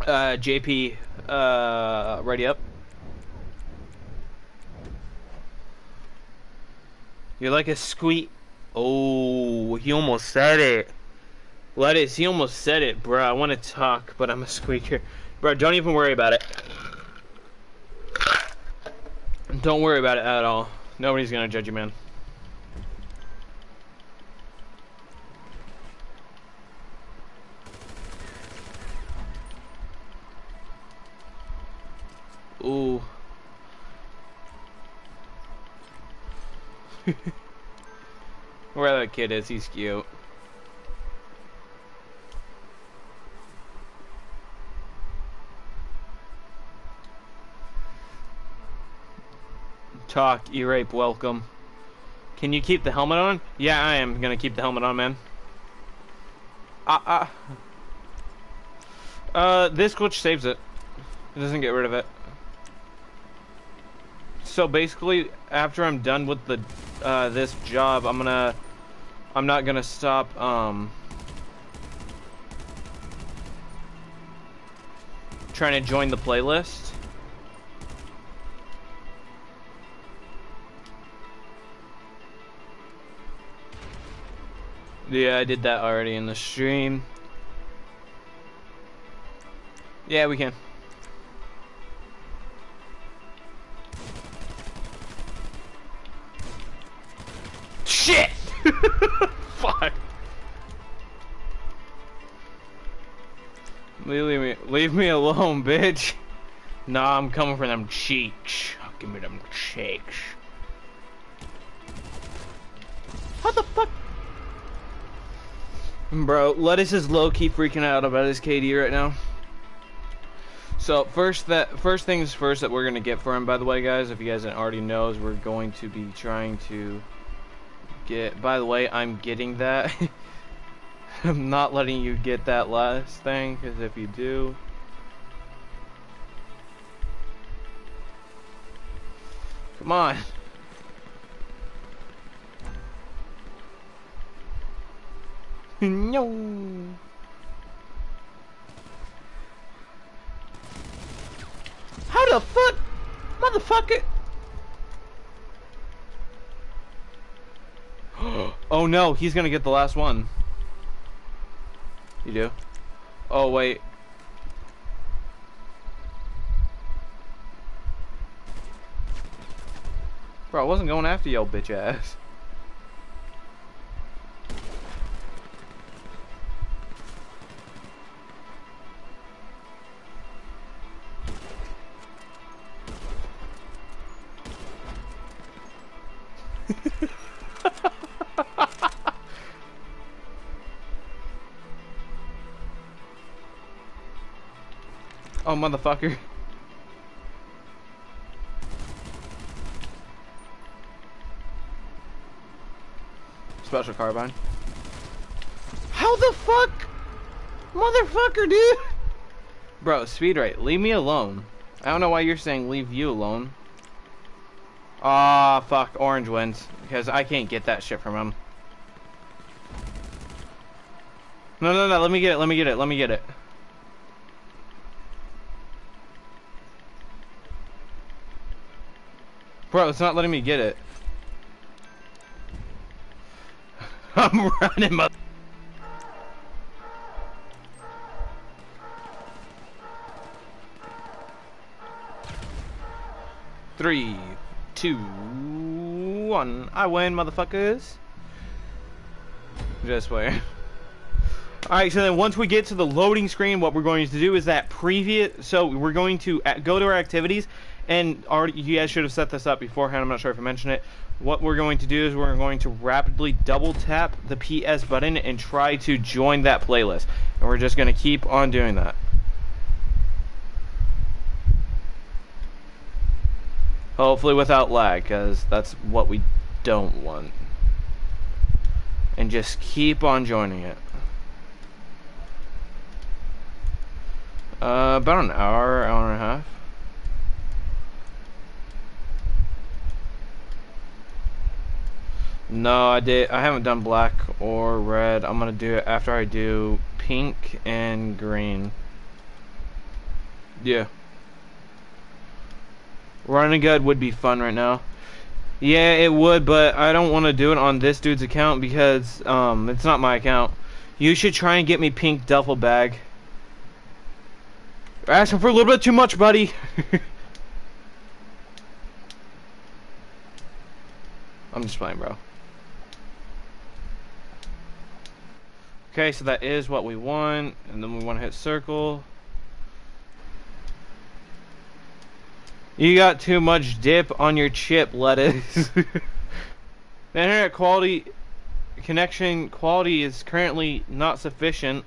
Uh, JP, uh, ready up. You're like a squeak. Oh, he almost said it. Lettuce, he almost said it, bro. I want to talk, but I'm a squeaker. Bro, don't even worry about it. Don't worry about it at all. Nobody's gonna judge you, man. Ooh. Where that kid is, he's cute. Talk, E-Rape, welcome. Can you keep the helmet on? Yeah, I am gonna keep the helmet on, man. Uh, uh. Uh, this glitch saves it. It doesn't get rid of it. So basically, after I'm done with the, uh, this job, I'm gonna, I'm not gonna stop, um, trying to join the playlist. Yeah, I did that already in the stream. Yeah, we can. Shit! Fuck. Leave me, leave me alone, bitch. Nah, I'm coming for them cheeks. Give me them cheeks. How the fuck? Bro, Lettuce is low-key freaking out about his KD right now. So first that first things first that we're gonna get for him, by the way, guys, if you guys already knows, we're going to be trying to get. By the way, I'm getting that. I'm not letting you get that last thing, because if you do, come on. no. How the fuck? Motherfucker! oh no, he's gonna get the last one. You do? Oh wait. Bro, I wasn't going after yo bitch ass. Motherfucker. Special carbine. How the fuck? Motherfucker, dude! Bro, speed rate, leave me alone. I don't know why you're saying leave you alone. Ah, fuck, orange wins. Because I can't get that shit from him. No, no, no, let me get it, let me get it, let me get it. It's not letting me get it. I'm running, mother- Three, two, one. I win, motherfuckers. Just wait. Alright, so then once we get to the loading screen, what we're going to do is that previous... So we're going to go to our activities, and already you guys should have set this up beforehand. I'm not sure if I mentioned it. What we're going to do is we're going to rapidly double tap the PS button and try to join that playlist. And we're just going to keep on doing that. Hopefully without lag, because that's what we don't want. And just keep on joining it. Uh, about an hour, hour and a half. No, I did. I haven't done black or red. I'm gonna do it after I do pink and green. Yeah. Running good would be fun right now. Yeah, it would, but I don't want to do it on this dude's account because um, it's not my account. You should try and get me pink duffel bag. You're asking for a little bit too much, buddy. I'm just playing, bro. Okay, so that is what we want, and then we want to hit circle. You got too much dip on your chip, lettuce. the internet quality connection quality is currently not sufficient.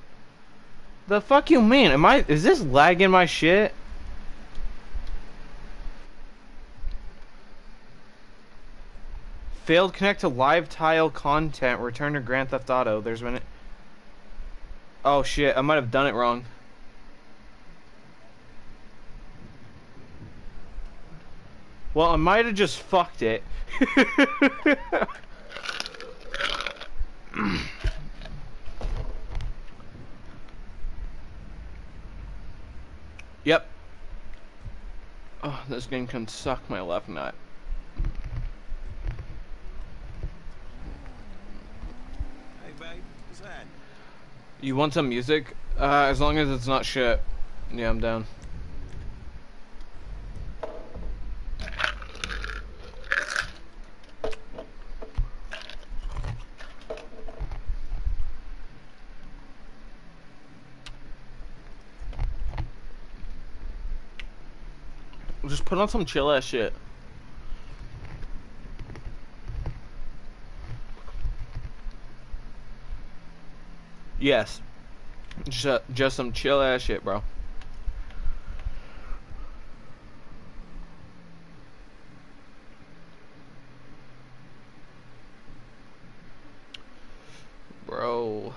The fuck you mean? Am I is this lagging my shit? Failed connect to live tile content. Return to Grand Theft Auto. There's been. Oh shit! I might have done it wrong. Well, I might have just fucked it. yep. Oh, this game can suck my left nut. Hey, babe, what's that? You want some music? Uh, as long as it's not shit. Yeah, I'm down. Just put on some chill ass shit. Yes. Just, uh, just some chill ass shit, bro. Bro.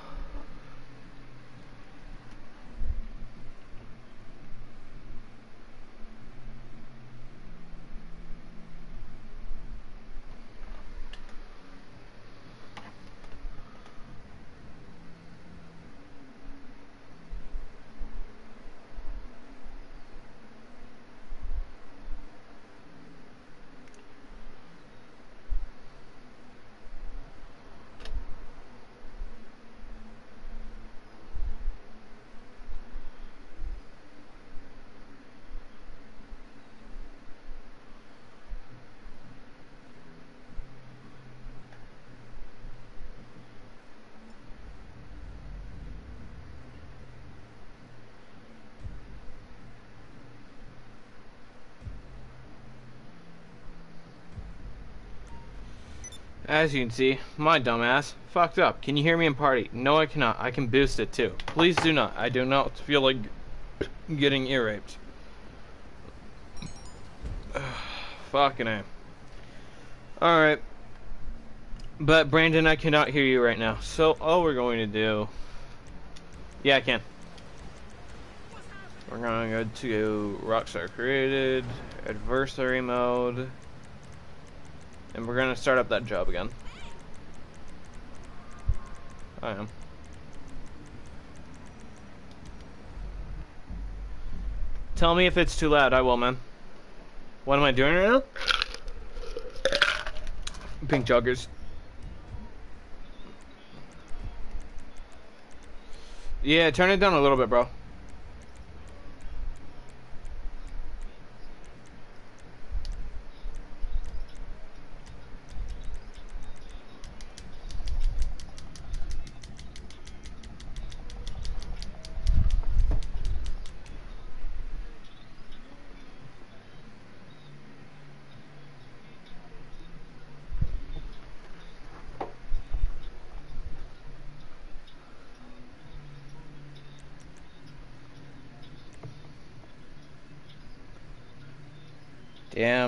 As you can see, my dumbass fucked up. Can you hear me in party? No, I cannot. I can boost it too. Please do not. I do not feel like getting ear raped. Fucking A. Alright. But Brandon, I cannot hear you right now. So all we're going to do... Yeah, I can. We're going to go to Rockstar Created, Adversary Mode, and we're to start up that job again. I am. Tell me if it's too loud, I will, man. What am I doing right now? Pink joggers. Yeah, turn it down a little bit, bro.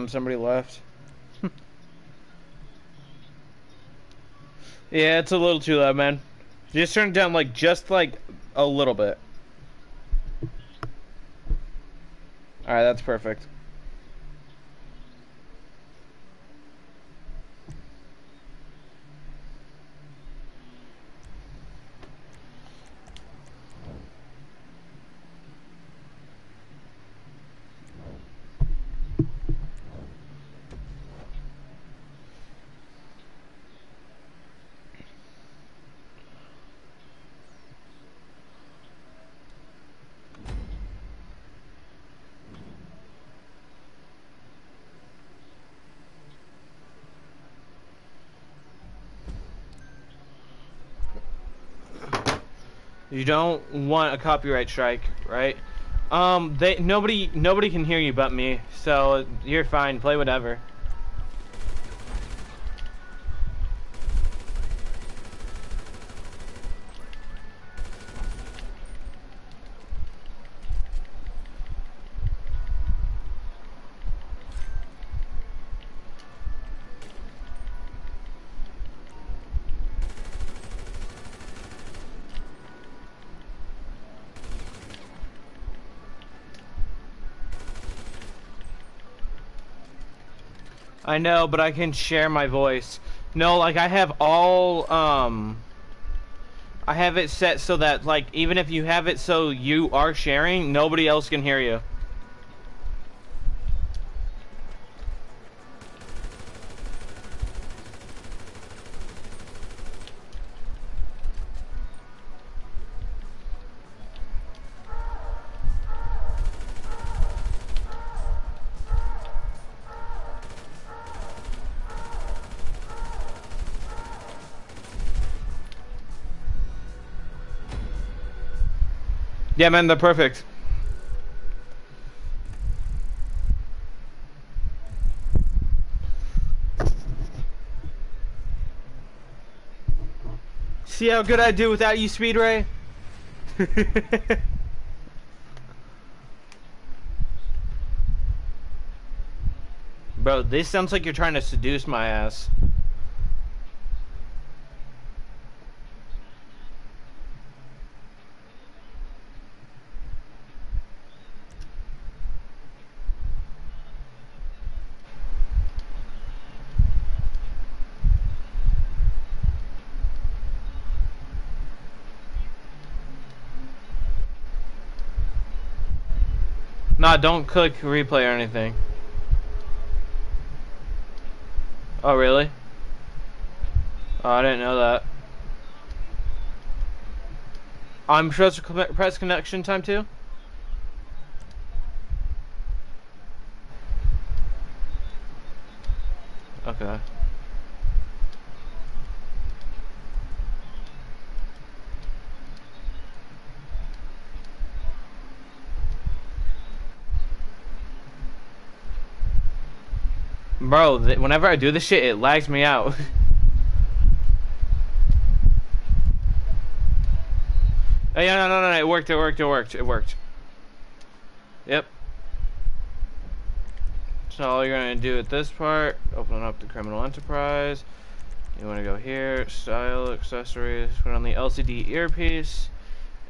Somebody left. yeah, it's a little too loud, man. Just turn it down, like, just, like, a little bit. Alright, that's perfect. You don't want a copyright strike, right? Um, they nobody nobody can hear you but me, so you're fine. Play whatever. I know, but I can share my voice. No, like I have all um I have it set so that like even if you have it so you are sharing, nobody else can hear you. Yeah, man, they're perfect. See how good I do without you, Speed Ray? Bro, this sounds like you're trying to seduce my ass. Nah, don't click replay or anything. Oh, really? Oh, I didn't know that. I'm supposed to press connection time too? Okay. Bro, whenever I do this shit, it lags me out. oh, yeah, no, no, no, it worked, it worked, it worked, it worked. Yep. So all you're to do at this part, open up the criminal enterprise. You want to go here, style, accessories, put on the LCD earpiece.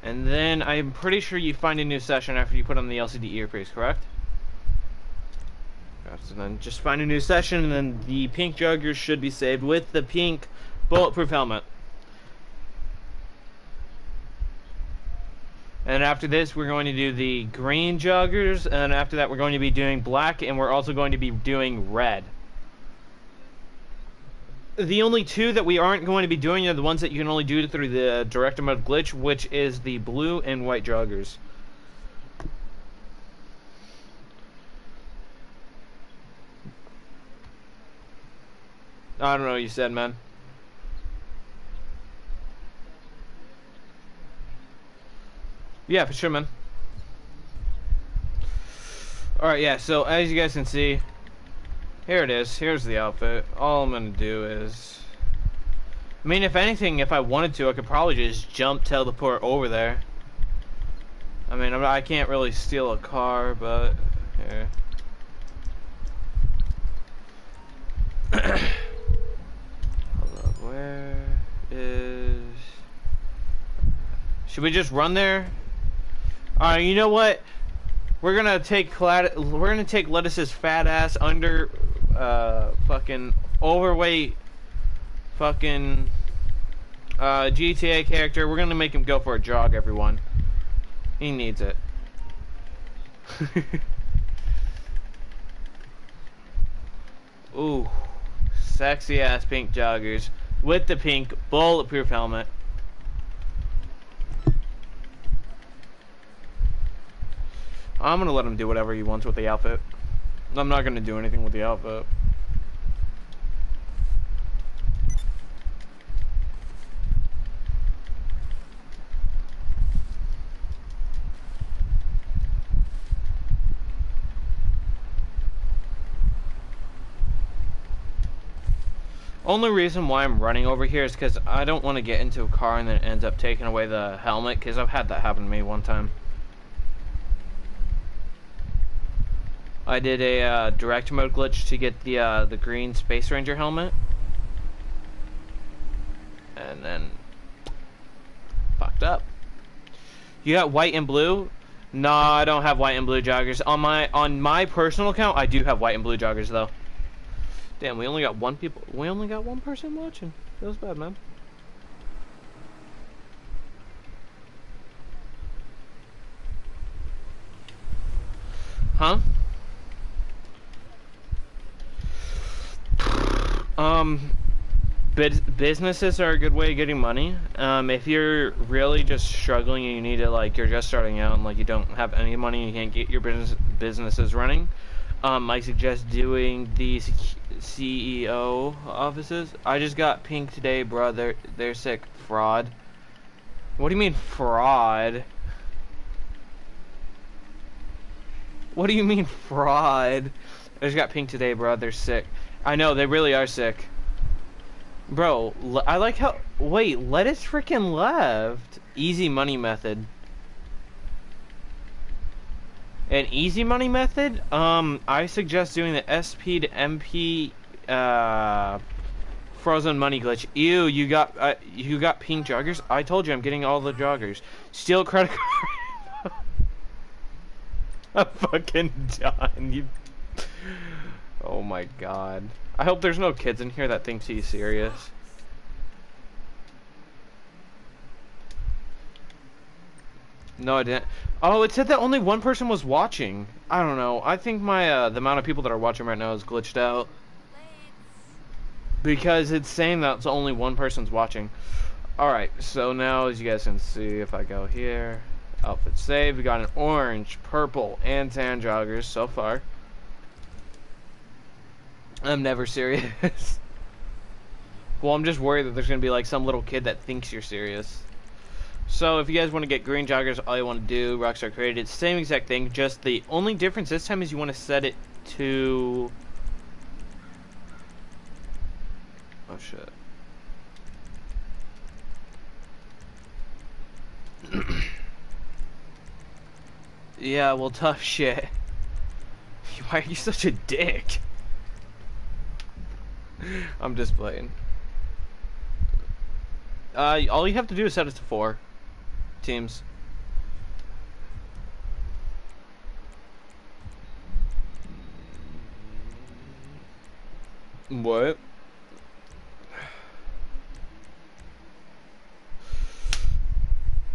And then I'm pretty sure you find a new session after you put on the LCD earpiece, correct? And then just find a new session, and then the pink joggers should be saved with the pink bulletproof helmet. And after this, we're going to do the green joggers, and after that, we're going to be doing black, and we're also going to be doing red. The only two that we aren't going to be doing are the ones that you can only do through the director mode glitch, which is the blue and white joggers. I don't know what you said, man. Yeah, for sure, man. Alright, yeah, so as you guys can see, here it is. Here's the outfit. All I'm going to do is... I mean, if anything, if I wanted to, I could probably just jump teleport over there. I mean, I can't really steal a car, but... Here. is... Should we just run there? Alright, you know what? We're gonna take we're gonna take lettuce's fat ass under uh fucking overweight fucking uh GTA character. We're gonna make him go for a jog, everyone. He needs it. Ooh, sexy ass pink joggers with the pink bulletproof helmet. I'm gonna let him do whatever he wants with the outfit. I'm not gonna do anything with the outfit. Only reason why I'm running over here is because I don't want to get into a car and then it ends up taking away the helmet because I've had that happen to me one time. I did a uh, director mode glitch to get the uh, the green Space Ranger helmet, and then fucked up. You got white and blue? No, I don't have white and blue joggers on my on my personal account. I do have white and blue joggers though. Damn, we only got one people. We only got one person watching. That was bad, man. Huh? Um, businesses are a good way of getting money. Um, if you're really just struggling and you need to like you're just starting out and like you don't have any money, you can't get your business businesses running. Um, I suggest doing the CEO offices. I just got pink today, bro. They're they're sick. Fraud. What do you mean fraud? What do you mean fraud? I just got pink today, bro. They're sick. I know, they really are sick. Bro, I like how... Wait, lettuce freaking left. Easy money method. An easy money method? Um, I suggest doing the SP to MP, uh, frozen money glitch. Ew, you got, uh, you got pink joggers? I told you I'm getting all the joggers. Steal credit card. I'm fucking done. You... Oh my god. I hope there's no kids in here that thinks he's serious. No, I didn't. Oh, it said that only one person was watching. I don't know. I think my uh, the amount of people that are watching right now is glitched out. Because it's saying that it's only one person's watching. Alright, so now as you guys can see, if I go here, outfit save, we got an orange, purple, and tan joggers so far. I'm never serious. well, I'm just worried that there's going to be like some little kid that thinks you're serious. So if you guys want to get green joggers, all you want to do, Rockstar created, same exact thing, just the only difference this time is you want to set it to... Oh shit. yeah, well tough shit. Why are you such a dick? I'm just playing. Uh, all you have to do is set it to four teams. What?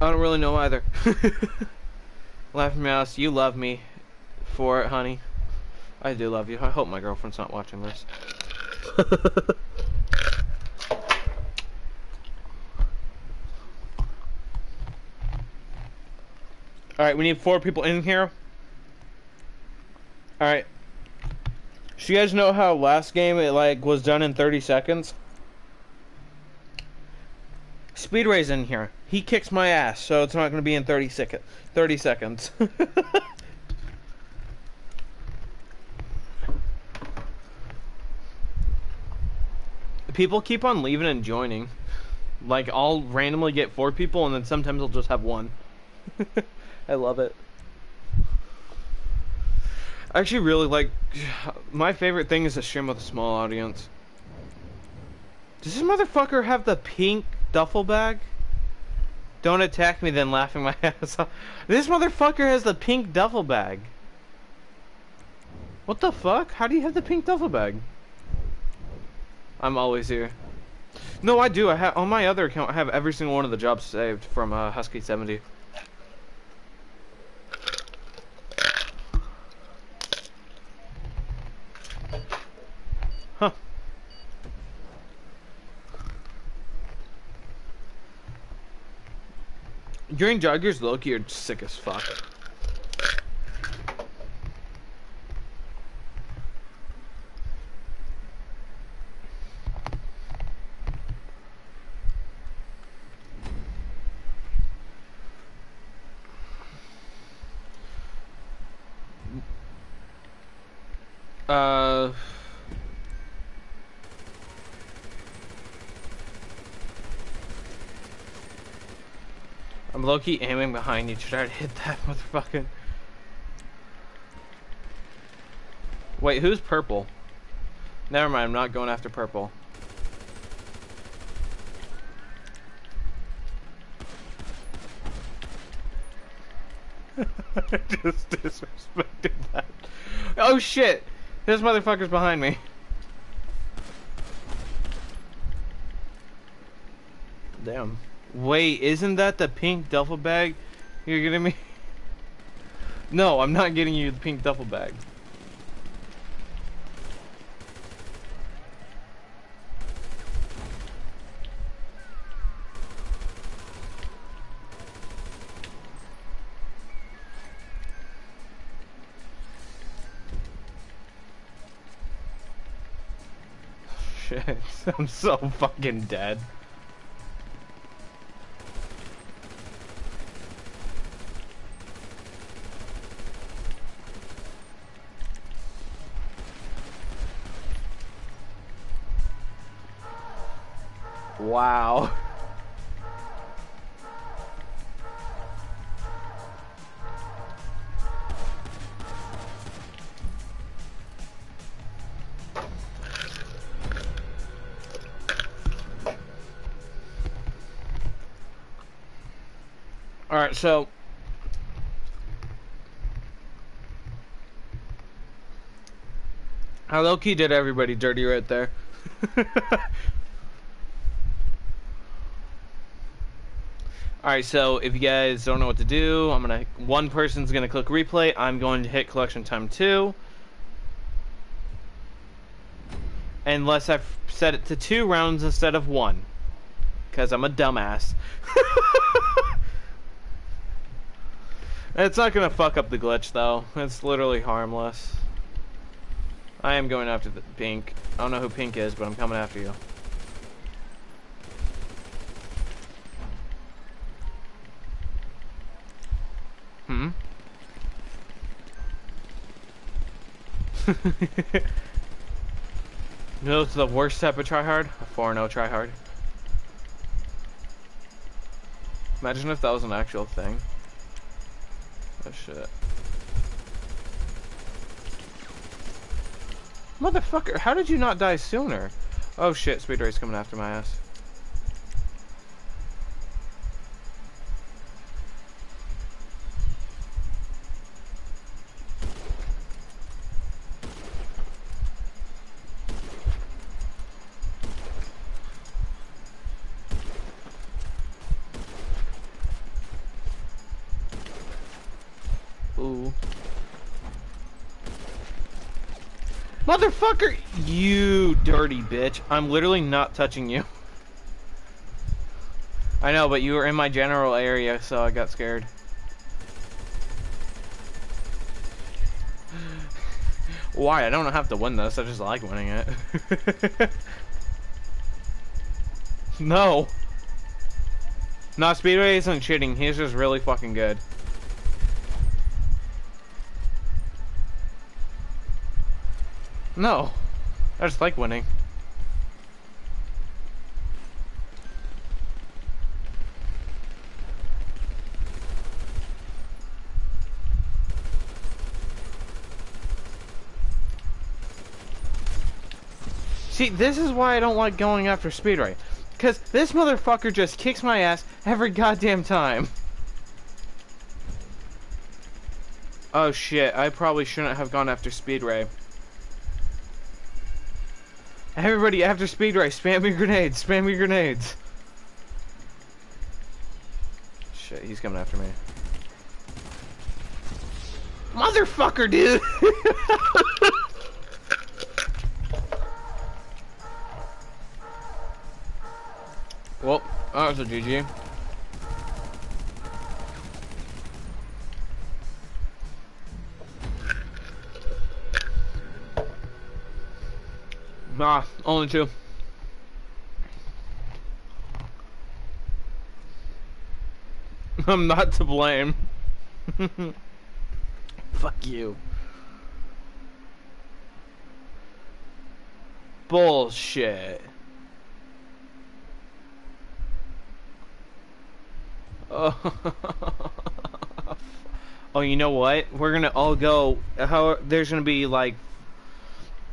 I don't really know either. Laughing Mouse, you love me for it, honey. I do love you. I hope my girlfriend's not watching this. Alright, we need four people in here. Alright. So you guys know how last game it like was done in 30 seconds? Speedway's in here. He kicks my ass, so it's not going to be in 30 seconds. 30 seconds. people keep on leaving and joining. Like, I'll randomly get four people, and then sometimes I'll just have one. I love it. I actually really like. My favorite thing is to stream with a small audience. Does this motherfucker have the pink duffel bag? Don't attack me, then laughing my ass off. This motherfucker has the pink duffel bag. What the fuck? How do you have the pink duffel bag? I'm always here. No, I do. I have on my other account. I have every single one of the jobs saved from uh, Husky70. During joggers, Loki, you're sick as fuck. Uh. I'm low-key aiming behind you to try to hit that motherfucker. Wait, who's purple? Never mind, I'm not going after purple. I just disrespected that. Oh shit! This motherfucker's behind me. Damn. Wait, isn't that the pink duffel bag you're getting me? No, I'm not getting you the pink duffel bag. Shit, I'm so fucking dead. Wow. Alright, so I low key did everybody dirty right there. Alright, so if you guys don't know what to do, I'm gonna one person's gonna click replay, I'm going to hit collection time two. Unless I've set it to two rounds instead of one. Cause I'm a dumbass. it's not gonna fuck up the glitch though. It's literally harmless. I am going after the pink. I don't know who pink is, but I'm coming after you. you know it's the worst type of tryhard? A 4-0 tryhard. Imagine if that was an actual thing. Oh shit. Motherfucker, how did you not die sooner? Oh shit, Speed Race coming after my ass. Ooh. Motherfucker! You dirty bitch. I'm literally not touching you. I know, but you were in my general area, so I got scared. Why? I don't have to win this, I just like winning it. no. No, Speedway isn't cheating, he's just really fucking good. No. I just like winning. See, this is why I don't like going after Speedray. because this motherfucker just kicks my ass every goddamn time. Oh shit, I probably shouldn't have gone after Speedray. Everybody after Speedray, spam your grenades, spam your grenades. Shit, he's coming after me. Motherfucker, dude! well, that was a GG. Nah, only two. I'm not to blame. Fuck you. Bullshit. Oh. oh, you know what? We're gonna all go. How there's gonna be like.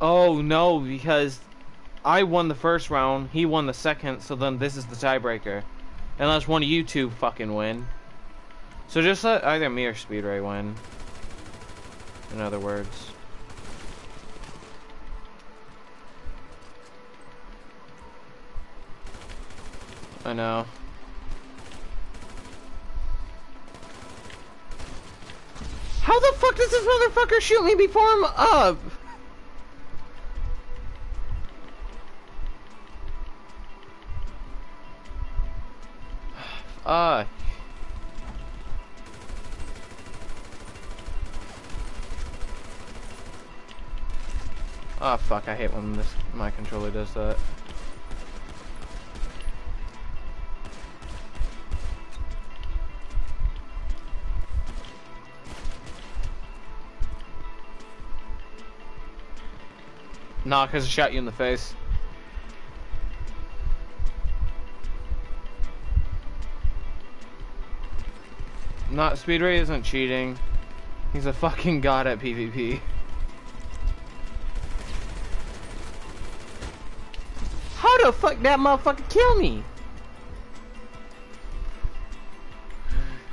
Oh no, because I won the first round, he won the second, so then this is the tiebreaker. Unless one of you two fucking win. So just let either me or Speedray win. In other words. I know. How the fuck does this motherfucker shoot me before I'm up? Ah. Oh fuck, I hate when this my controller does that. Nah, cause I shot you in the face. Not Speedray isn't cheating. He's a fucking god at PvP. How the fuck that motherfucker kill me?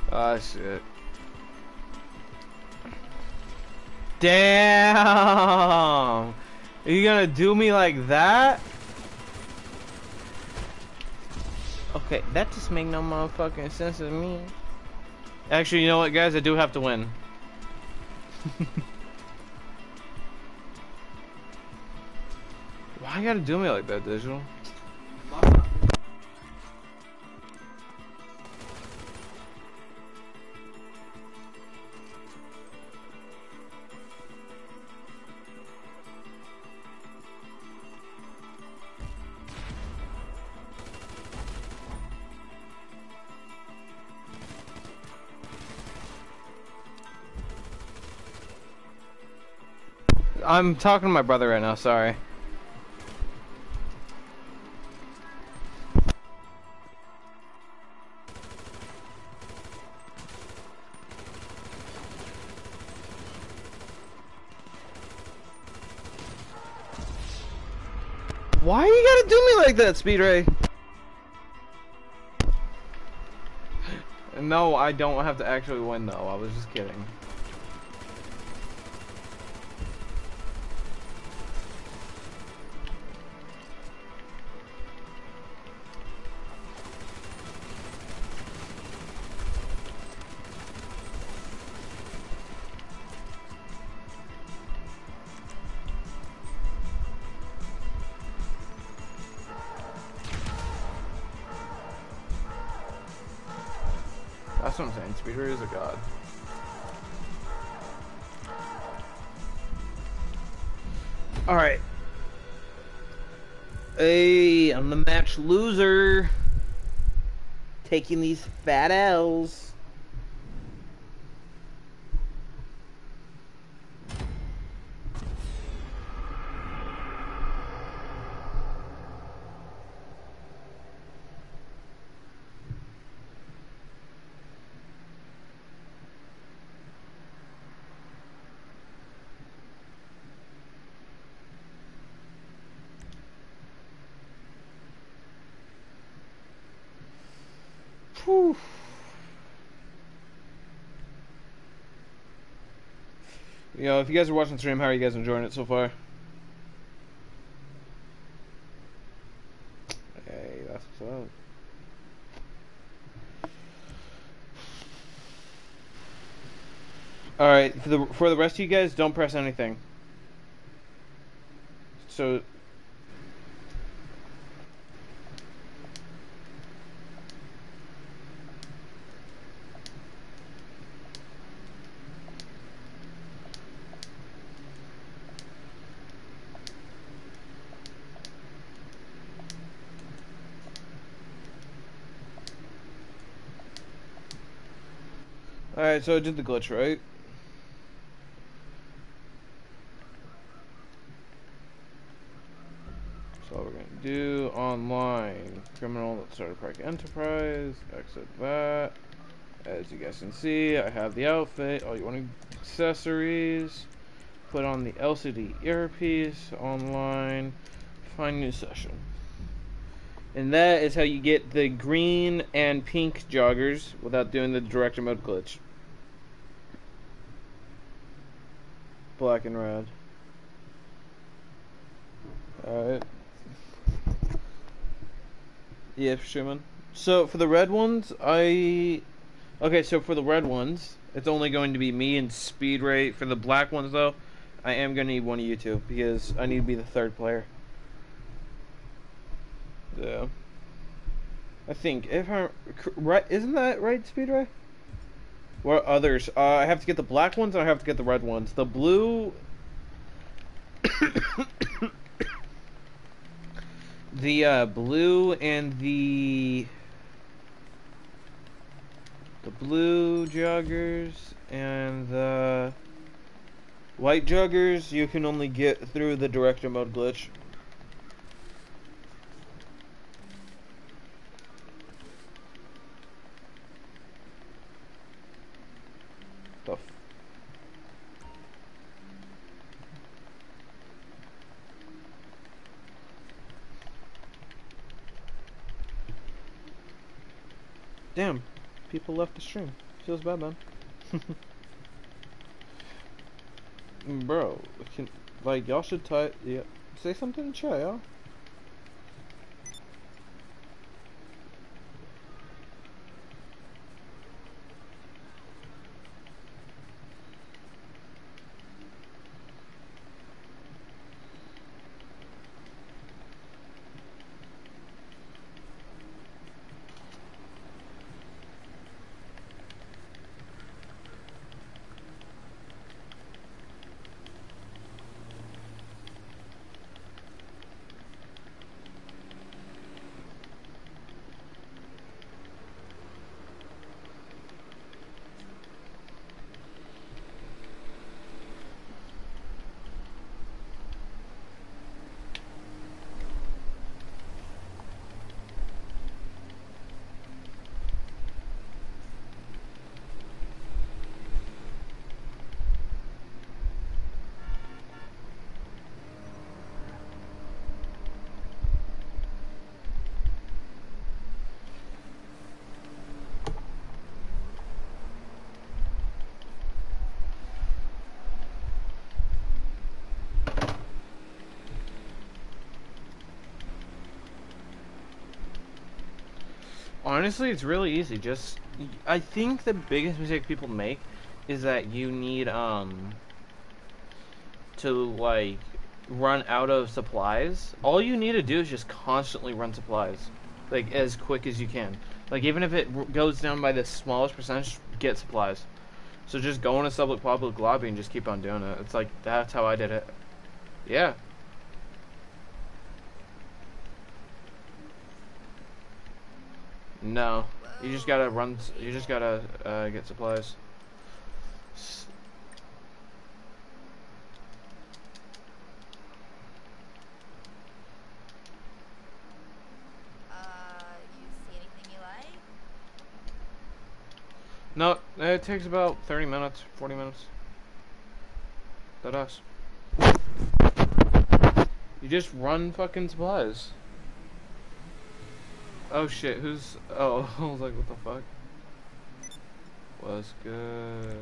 Oh shit. Damn! Are you gonna do me like that? Okay, that just make no motherfucking sense to me. Actually, you know what, guys? I do have to win. Why you gotta do me like that, Digital? I'm talking to my brother right now, sorry. Why you gotta do me like that, Speedray? No, I don't have to actually win though, I was just kidding. Loser. Taking these fat L's. Know, if you guys are watching the stream, how are you guys enjoying it so far? Hey, that's what's up. All right, for the for the rest of you guys, don't press anything. So. Alright, so I did the glitch, right? So we're gonna do online criminal that started Park Enterprise, exit that. As you guys can see, I have the outfit, all you want accessories, put on the LCD earpiece, online, find new session. And that is how you get the green and pink joggers without doing the director mode glitch. Black and red. Alright. Yeah, streaming. So for the red ones, I okay. So for the red ones, it's only going to be me and Speed Ray. For the black ones, though, I am going to need one of you two because I need to be the third player. Yeah. I think if I right, isn't that right, Speed Ray? What others? Uh, I have to get the black ones. and I have to get the red ones. The blue. the uh, blue and the the blue joggers and the white joggers you can only get through the director mode glitch. People left the stream. Feels bad, man. Bro, can, like y'all should type. Yeah, say something in chat, y'all. Honestly, it's really easy. Just, I think the biggest mistake people make is that you need um to like run out of supplies. All you need to do is just constantly run supplies, like as quick as you can. Like even if it goes down by the smallest percentage, get supplies. So just go in a public public lobby and just keep on doing it. It's like that's how I did it. Yeah. No, you just gotta run. You just gotta uh, get supplies. Uh, you see anything you like? No, it takes about thirty minutes, forty minutes. That us. You just run fucking supplies. Oh shit, who's... Oh, I was like, what the fuck? Was good.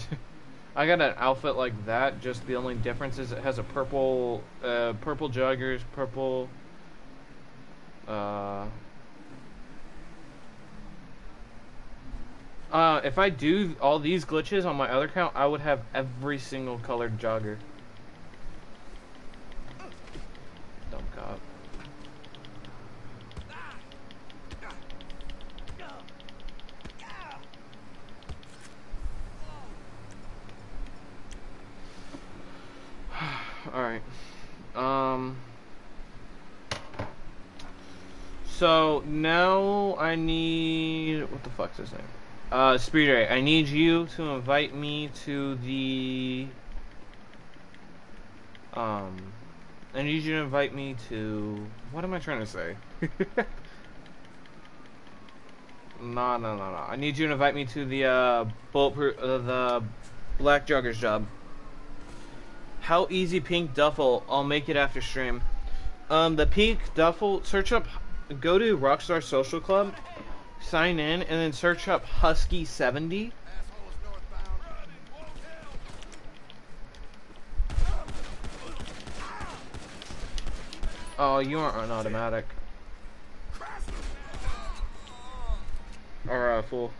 I got an outfit like that, just the only difference is it has a purple, uh, purple joggers, purple, uh... Uh, if I do all these glitches on my other account, I would have every single colored jogger. Dumb cop. Alright. Um... So, now I need... What the fuck's his name? Uh, Speed Ray, I need you to invite me to the... Um... I need you to invite me to... What am I trying to say? no, no, no, no. I need you to invite me to the, uh, bulletproof... Uh, the Black Joggers job. How easy pink duffel? I'll make it after stream. Um, the pink duffel, search up, go to Rockstar Social Club, sign in, and then search up Husky70. Oh, you aren't an automatic. Alright, fool.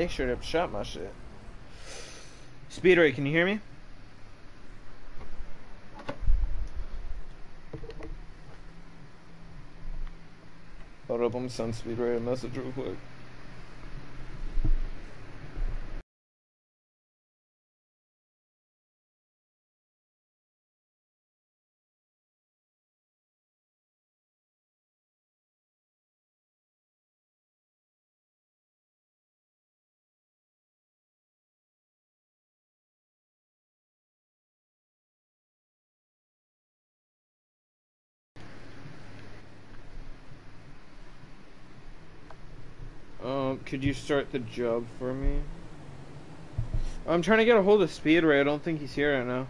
They should have shot my shit. Speedray, can you hear me? Hold up, I'm gonna send a message real quick. Could you start the job for me? I'm trying to get a hold of Speedray. I don't think he's here right now.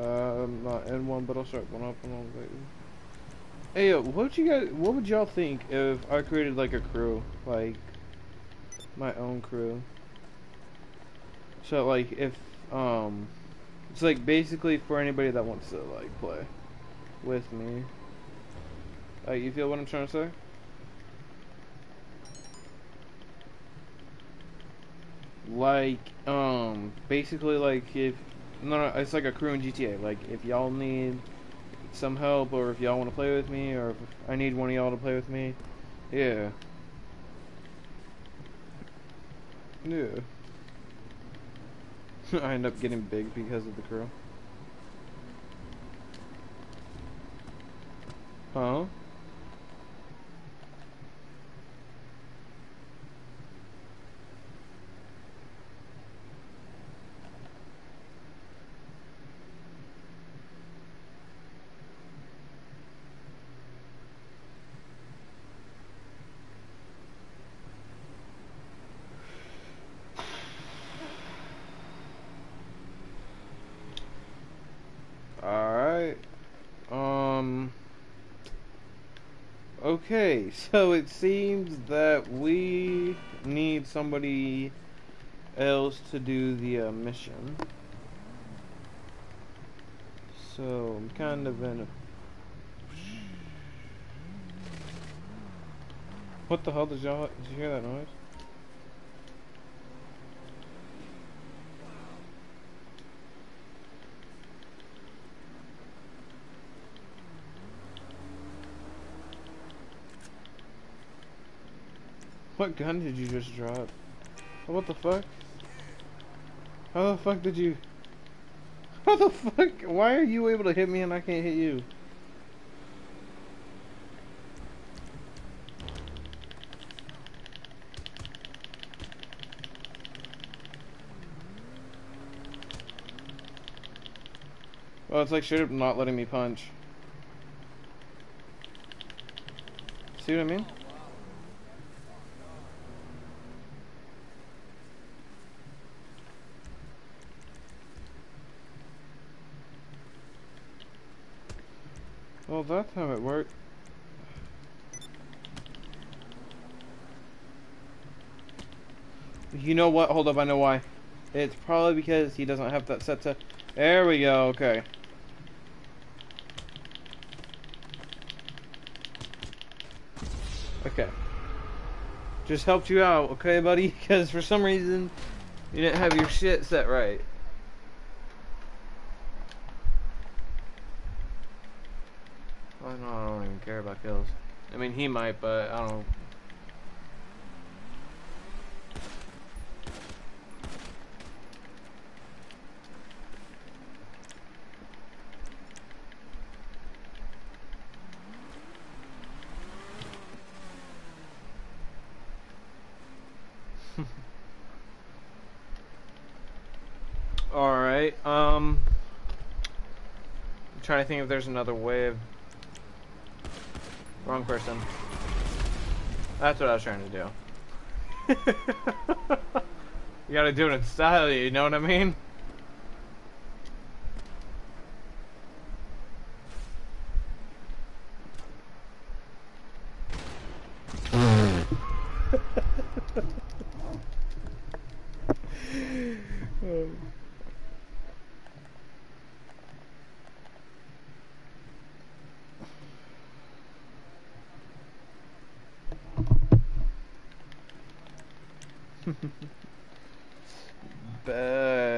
Uh, not in one, but I'll start one up and I'll. Hey, yo, what would you guys, what would y'all think if I created like a crew, like my own crew? So like if um, it's like basically for anybody that wants to like play with me. Like, you feel what I'm trying to say? Like, um, basically, like, if, no, no, it's like a crew in GTA. Like, if y'all need some help, or if y'all want to play with me, or if I need one of y'all to play with me, yeah. Yeah. I end up getting big because of the crew. Huh? Alright. Um. Okay, so it seems that we need somebody else to do the uh, mission. So I'm kind of in a. What the hell did y'all? Did you hear that noise? What gun did you just drop? What the fuck? How the fuck did you... How the fuck? Why are you able to hit me and I can't hit you? Well, it's like straight up not letting me punch. See what I mean? That's how it worked. You know what? Hold up, I know why. It's probably because he doesn't have that set to... There we go, okay. Okay. Just helped you out, okay, buddy? Because for some reason, you didn't have your shit set right. Well, no, I don't even care about kills. I mean, he might, but I don't. Alright, um... I'm trying to think if there's another way of... Wrong person. That's what I was trying to do. you gotta do it in style, you know what I mean?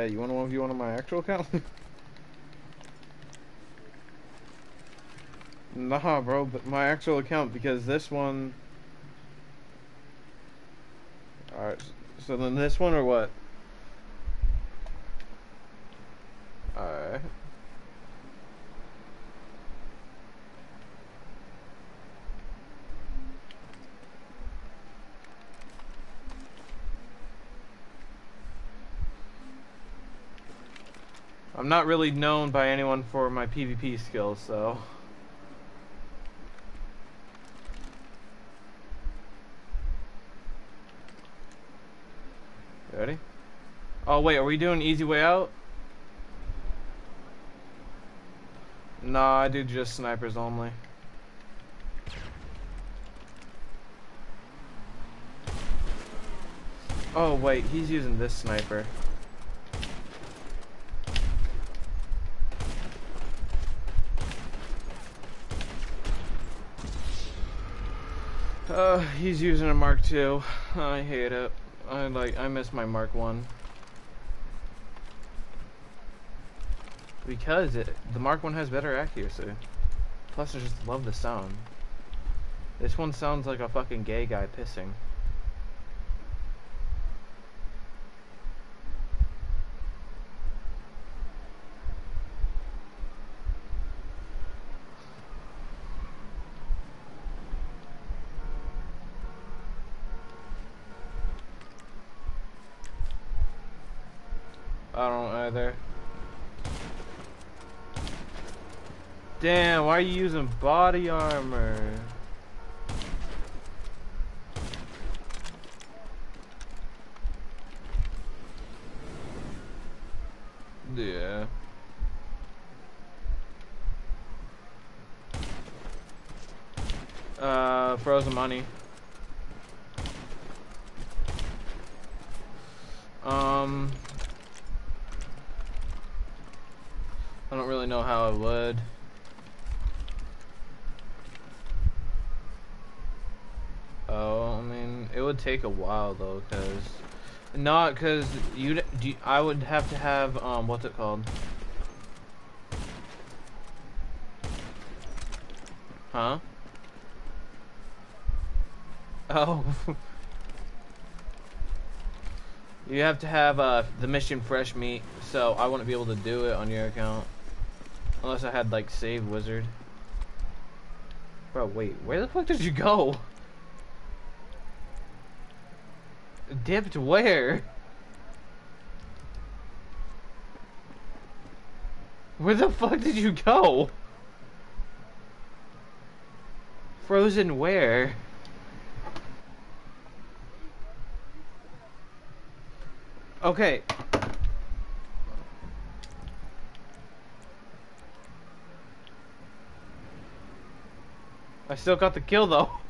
Uh, you want to nah, bro, but my actual account because this one. Alright, so then this one or what? Alright. I'm not really known by anyone for my PvP skills, so... Ready? Oh wait, are we doing easy way out? Nah, I do just snipers only. Oh wait, he's using this sniper. Uh, he's using a Mark II. I hate it. I like. I miss my Mark One. Because it, the Mark One has better accuracy. Plus, I just love the sound. This one sounds like a fucking gay guy pissing. I don't either. Damn, why are you using body armor? Yeah. Uh, frozen money. Um, I don't really know how I would. Oh, I mean, it would take a while though, cause not cause you do. I would have to have um, what's it called? Huh? Oh. you have to have uh, the mission fresh meat, so I wouldn't be able to do it on your account. Unless I had like save wizard. Bro, wait, where the fuck did you go? Dipped where? Where the fuck did you go? Frozen where? Okay. I still got the kill though.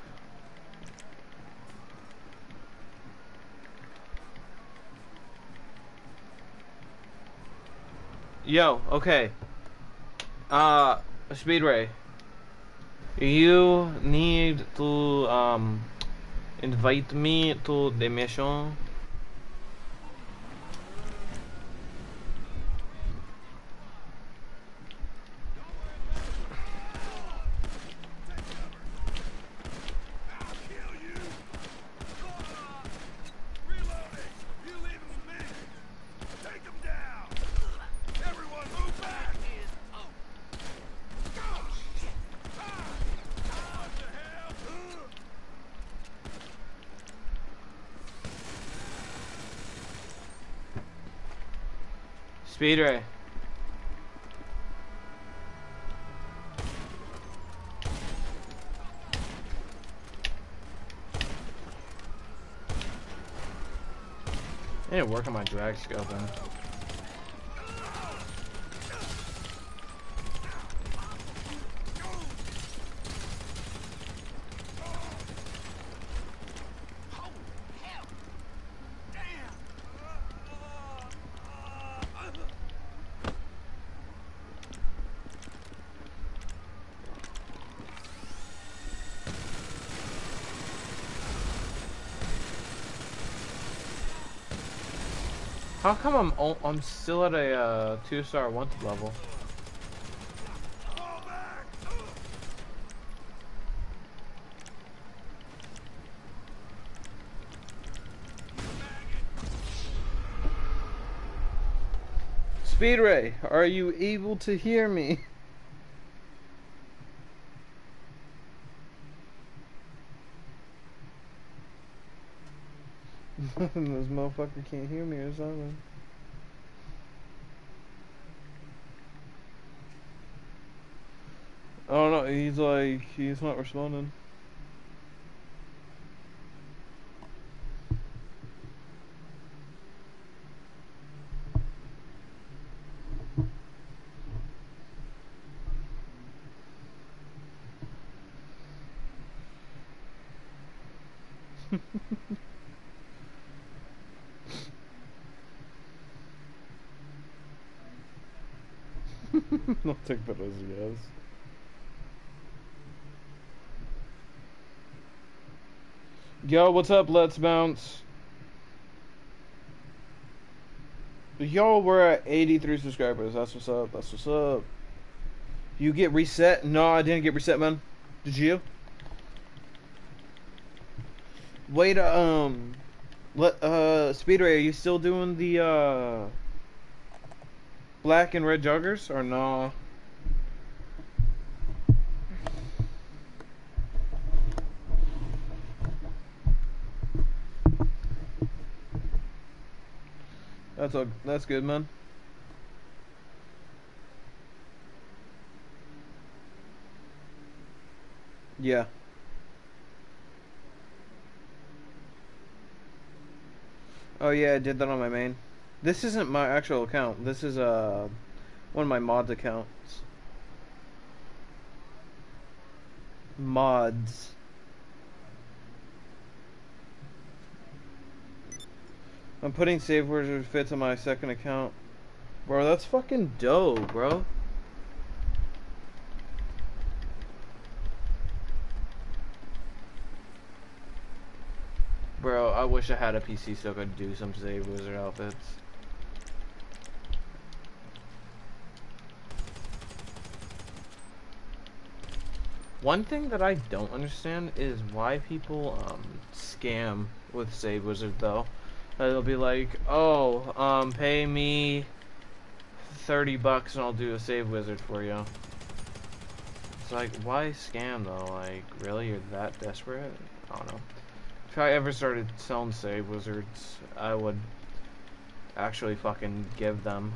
Yo, okay. Uh, Speedray. You need to um invite me to the mission. I'll kill you! Reloading! You leave him with me! Take him down! Everyone move back! Ah! What the hell? Speedray. I need to work on my drag scoping. How come I'm I'm still at a uh, two star wanted level? Fall back! Speedray, are you able to hear me? this motherfucker can't hear me or something. I don't know, he's like, he's not responding. Take as a yes. Yo, what's up? Let's bounce. Yo, we're at 83 subscribers. That's what's up. That's what's up. You get reset? No, I didn't get reset, man. Did you? Wait, um, let uh, Speedray, are you still doing the uh, black and red joggers or no? That's that's good, man. Yeah. Oh yeah, I did that on my main. This isn't my actual account. This is uh one of my mods accounts. Mods. I'm putting save wizard fits on my second account. Bro, that's fucking dope, bro. Bro, I wish I had a PC so I could do some save wizard outfits. One thing that I don't understand is why people um, scam with Save Wizard though. They'll be like, "Oh, um, pay me thirty bucks and I'll do a Save Wizard for you." It's like, why scam though? Like, really, you're that desperate? I don't know. If I ever started selling Save Wizards, I would actually fucking give them.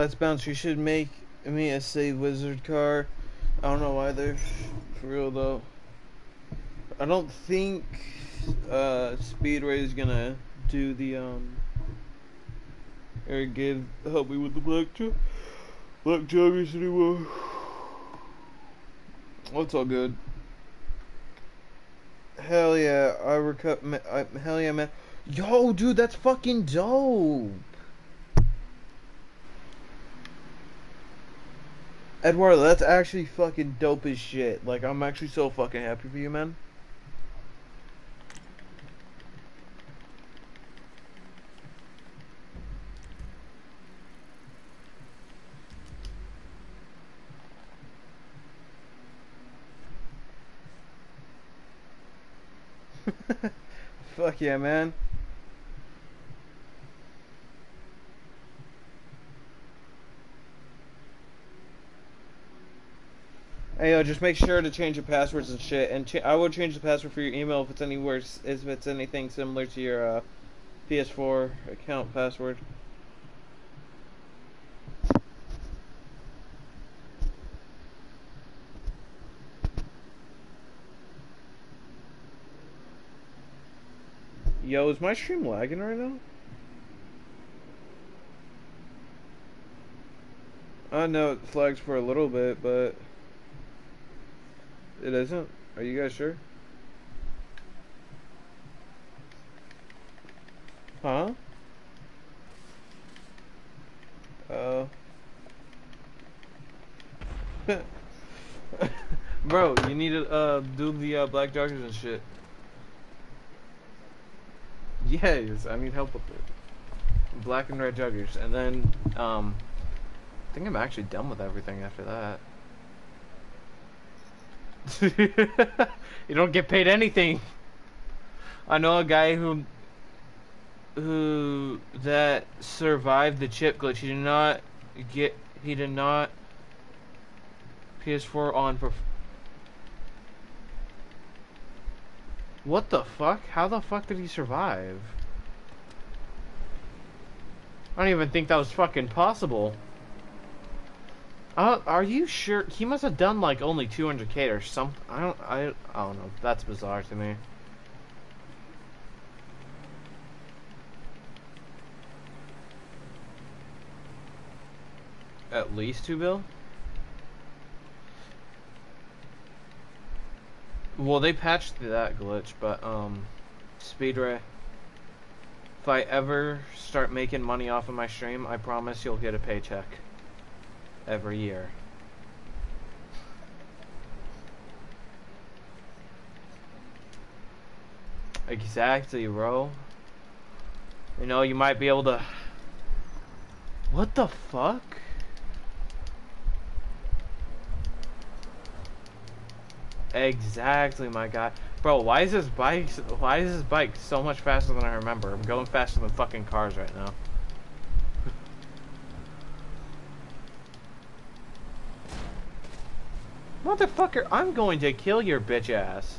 Let's bounce. You should make me a save wizard car. I don't know either. For real though. I don't think uh, Speedray is gonna do the um or give help me with the black jo- black joggers anymore. Well, it's all good. Hell yeah, I recut. hell yeah, man. Yo, dude, that's fucking dope. Eduardo, that's actually fucking dope as shit. Like, I'm actually so fucking happy for you, man. Fuck yeah, man. Hey, yo, just make sure to change your passwords and shit. And I will change the password for your email if it's anywhere, s- if it's anything similar to your uh, PS4 account password. Yo, is my stream lagging right now? I know it flags for a little bit, but it isn't. Are you guys sure? Huh? Uh. Bro, you need to uh do the uh, black joggers and shit. Yes, I need help with it. Black and red joggers, and then um, I think I'm actually done with everything after that. you don't get paid anything. I know a guy who who that survived the chip glitch. He did not get. He did not. PS4 on. What the fuck? How the fuck did he survive? I don't even think that was fucking possible. Uh, are you sure? He must have done like only 200k or something. I don't. I. I don't know. That's bizarre to me. At least two bill. Well, they patched that glitch, but um, Speedray. If I ever start making money off of my stream, I promise you'll get a paycheck every year. Exactly, bro. You know, you might be able to. What the fuck? Exactly, my guy. Bro, why is this bike? Why is this bike so much faster than I remember? I'm going faster than fucking cars right now. Motherfucker, I'm going to kill your bitch ass.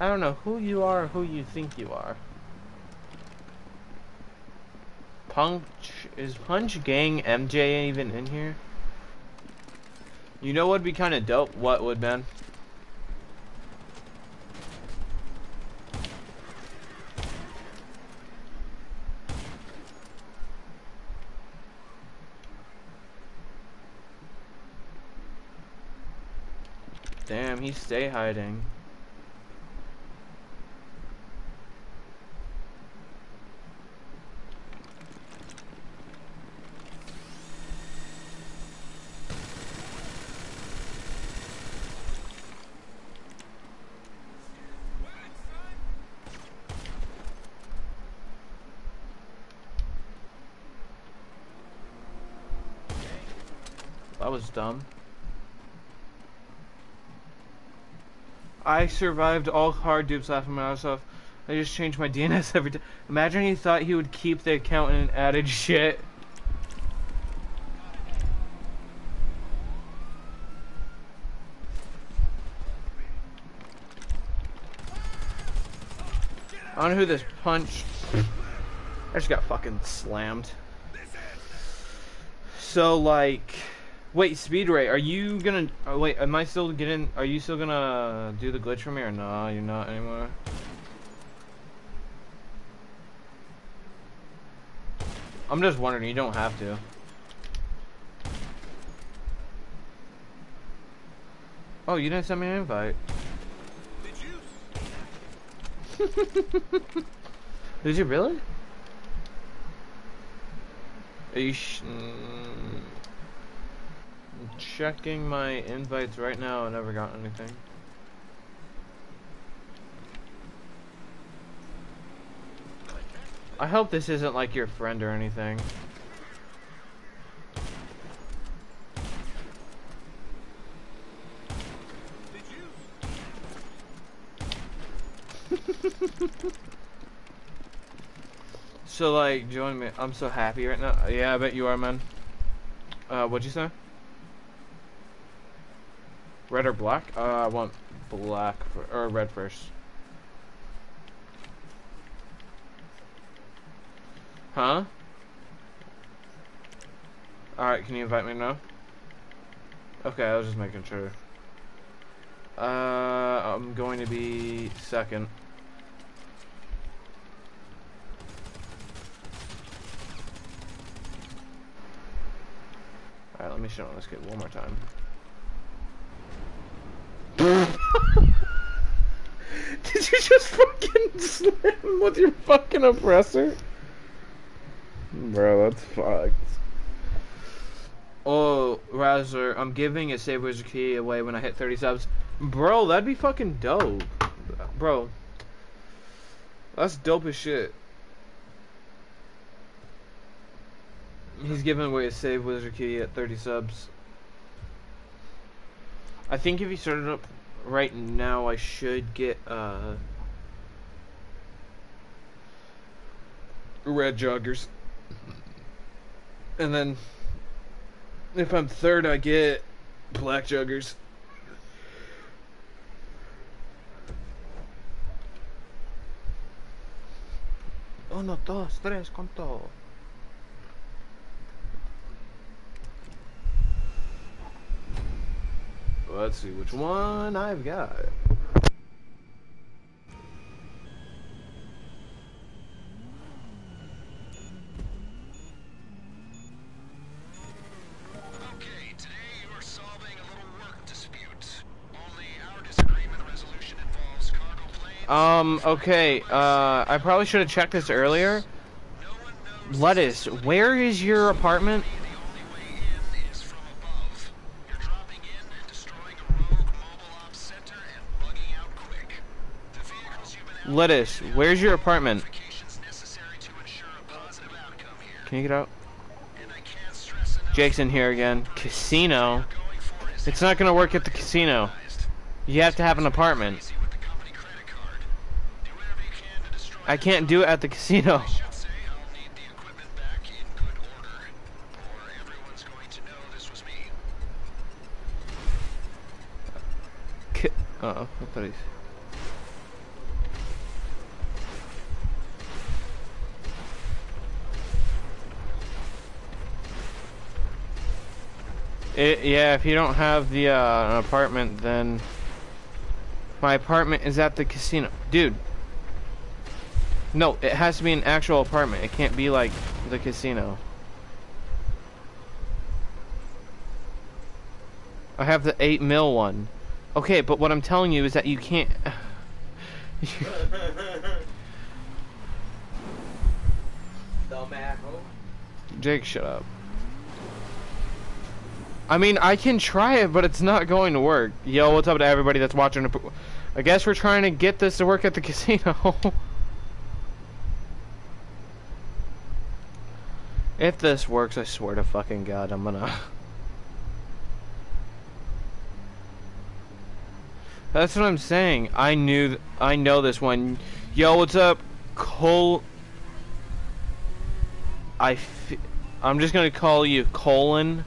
I don't know who you are or who you think you are. Punch is Punch Gang MJ even in here? You know what'd be kind of dope? What would man? Damn, he stay hiding. That was dumb. I survived all hard dupes laughing my ass off. I just changed my DNS every time. Imagine he thought he would keep the account and added shit. I don't know who this punch. I just got fucking slammed. So like, wait, Speedray, are you gonna? Oh, wait, am I still getting? Are you still gonna do the glitch for me or no? You're not anymore. I'm just wondering. You don't have to. Oh, you didn't send me an invite. Did you? Did you really? Are you mm, checking my invites right now. I never got anything. I hope this isn't like your friend or anything. So like, join me. I'm so happy right now. Yeah, I bet you are, man. Uh, what'd you say? Red or black? Uh, I want black for, or red first. Huh? Alright, can you invite me now? Okay, I was just making sure. Uh, I'm going to be second. Alright, let me show on this kid one more time. Did you just fucking slam with your fucking oppressor? Bro, that's fucked. Oh, Razzler, I'm giving a Save Wizard key away when I hit 30 subs. Bro, that'd be fucking dope. Bro. That's dope as shit. He's giving away a Save Wizard key at 30 subs. I think if he started up right now, I should get, uh... Red joggers. And then if I'm third, I get black joggers. Uno, dos, tres, con todo. Let's see which one I've got. Okay, today you are solving a little work dispute. Only our disagreement resolution involves cargo planes. Um, okay, uh, I probably should have checked this earlier. Lettuce, where is your apartment? Lettuce, where's your apartment? modifications necessary to ensure a positive outcome here. Can you get out? And I can't stress enough Jake's in here again. Casino. going for is It's not gonna work at the casino. You have to have an apartment. easy with the company credit card. Do whatever you can to destroy I can't do it at the casino. I should say I'll need It, yeah, if you don't have the uh, an apartment, then my apartment is at the casino, dude. No, it has to be an actual apartment. It can't be like the casino. I have the eight mil one. Okay, but what I'm telling you is that you can't. Jake, shut up. I mean, I can try it, but it's not going to work. Yo, what's up to everybody that's watching? I guess we're trying to get this to work at the casino. if this works, I swear to fucking God, I'm gonna. That's what I'm saying. I knew, I know this one. Yo, what's up, Cole? I, f- I'm just gonna call you Colin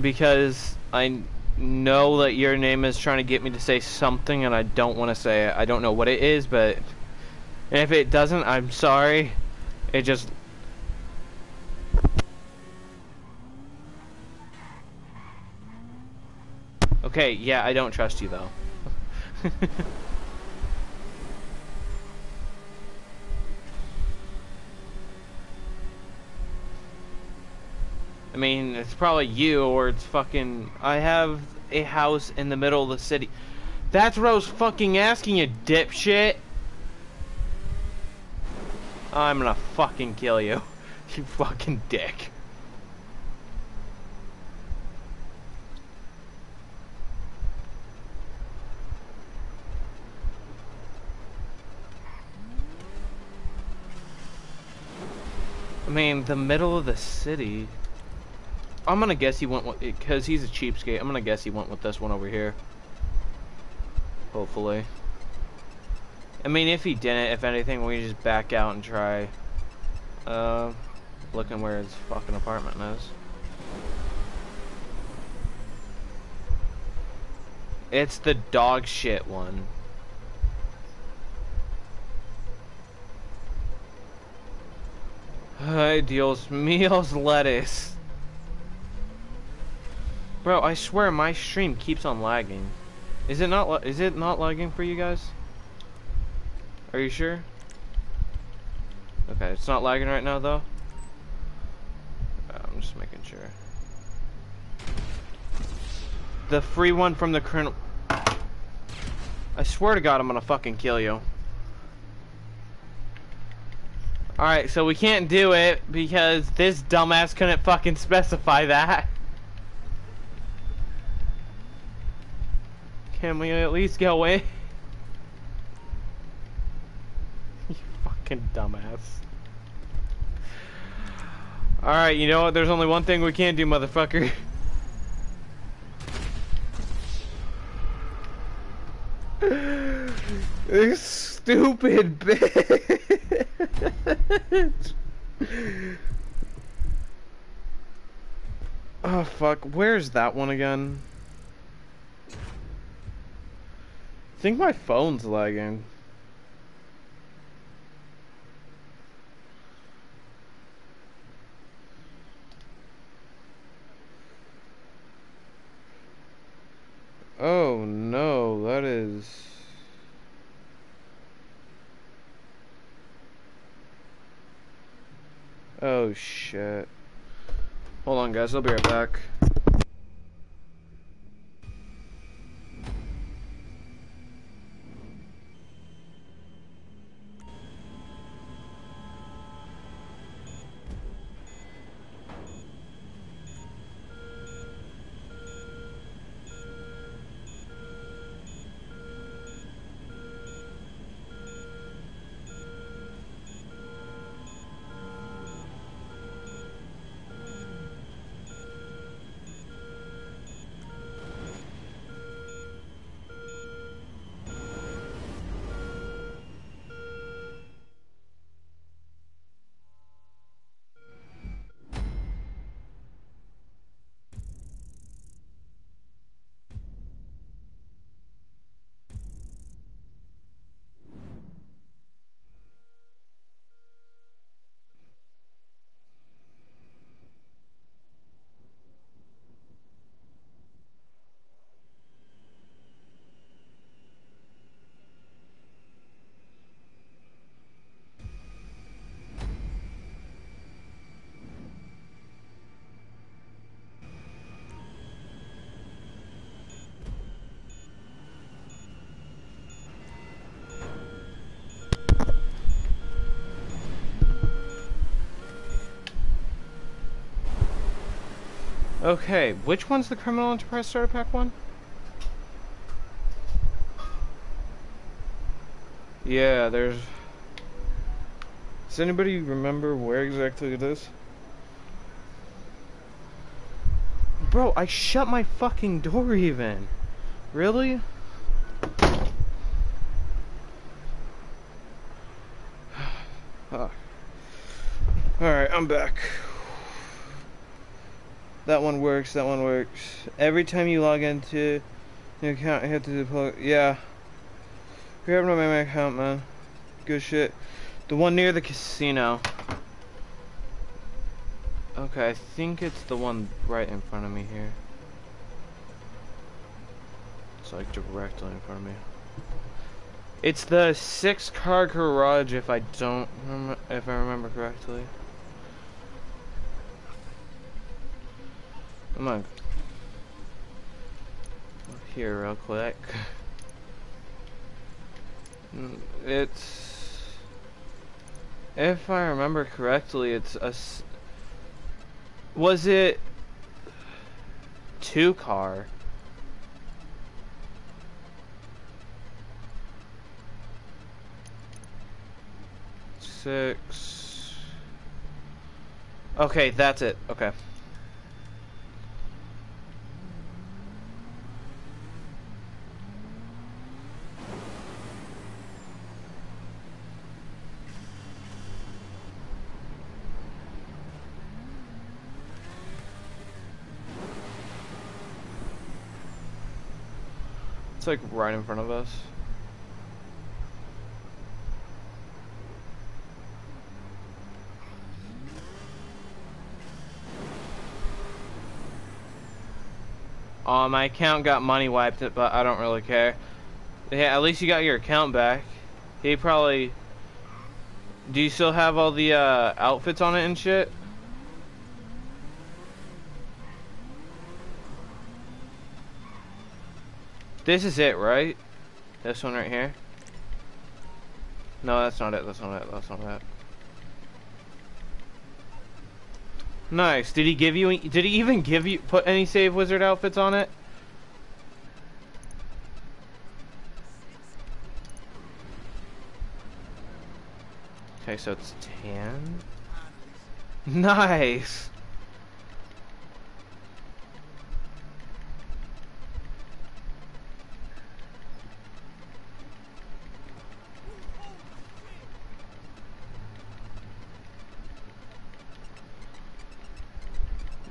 because I know that your name is trying to get me to say something, and I don't want to say it. I don't know what it is, but if it doesn't, I'm sorry. It just Okay, yeah, I don't trust you though. I mean, it's probably you or it's fucking I have a house in the middle of the city. That's what I was fucking asking you, dipshit. I'm gonna fucking kill you. You fucking dick. I mean, the middle of the city. I'm gonna guess he went with because he's a cheapskate. I'm gonna guess he went with this one over here. Hopefully. I mean, if he didn't, if anything, we just back out and try. Uh, looking where his fucking apartment is. It's the dog shit one. Ay, Dios míos lettuce. Bro, I swear my stream keeps on lagging. Is it not? Is it not lagging for you guys? Are you sure? Okay, it's not lagging right now though. Uh, I'm just making sure. The free one from the colonel. I swear to God, I'm gonna fucking kill you. Alright, so we can't do it because this dumbass couldn't fucking specify that. Can we at least get away? you fucking dumbass. Alright, you know what? There's only one thing we can't do, motherfucker. this stupid bitch. oh fuck, where's that one again? I think my phone's lagging. Oh no, that is... Oh shit. Hold on guys, I'll be right back. Okay, which one's the Criminal Enterprise Starter Pack one? Yeah, there's... Does anybody remember where exactly it is? Bro, I shut my fucking door even. Really? Alright, I'm back. That one works, that one works. Every time you log into your account, you have to deploy. Yeah. No my account, man. good shit. The one near the casino. Okay, I think it's the one right in front of me here. It's like directly in front of me. It's the six car garage if I don't rem if I remember correctly. Come on. Here real quick. Mm, It's if I remember correctly, it's a was it two car? Six. Okay, that's it. Okay. Like right in front of us. Oh, my account got money wiped, but I don't really care. Yeah, at least you got your account back. He probably. Do you still have all the uh, outfits on it and shit? This is it, right? This one right here? No, that's not it. That's not it. That's not it. Nice. Did he give you? Did he even give you put any save wizard outfits on it? Okay, so it's tan. Nice.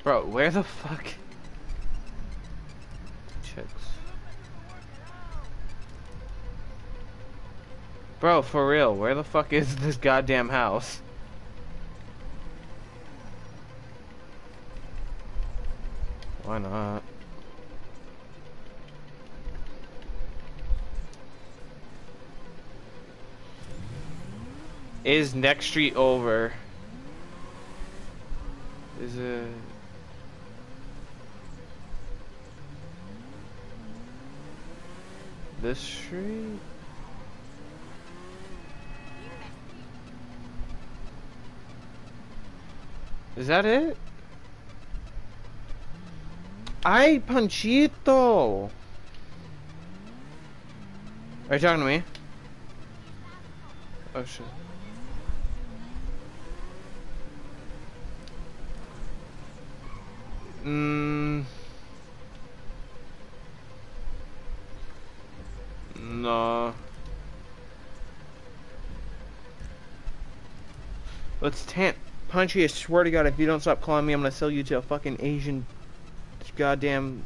Bro, where the fuck? Chicks. Bro, for real, where the fuck is this goddamn house? Why not? Is next street over? Is it? This street? Is that it? Ay, Panchito! Are you talking to me? Oh shit. Mmm. No. Let's tan Punchy, I swear to God, if you don't stop calling me, I'm gonna sell you to a fucking Asian goddamn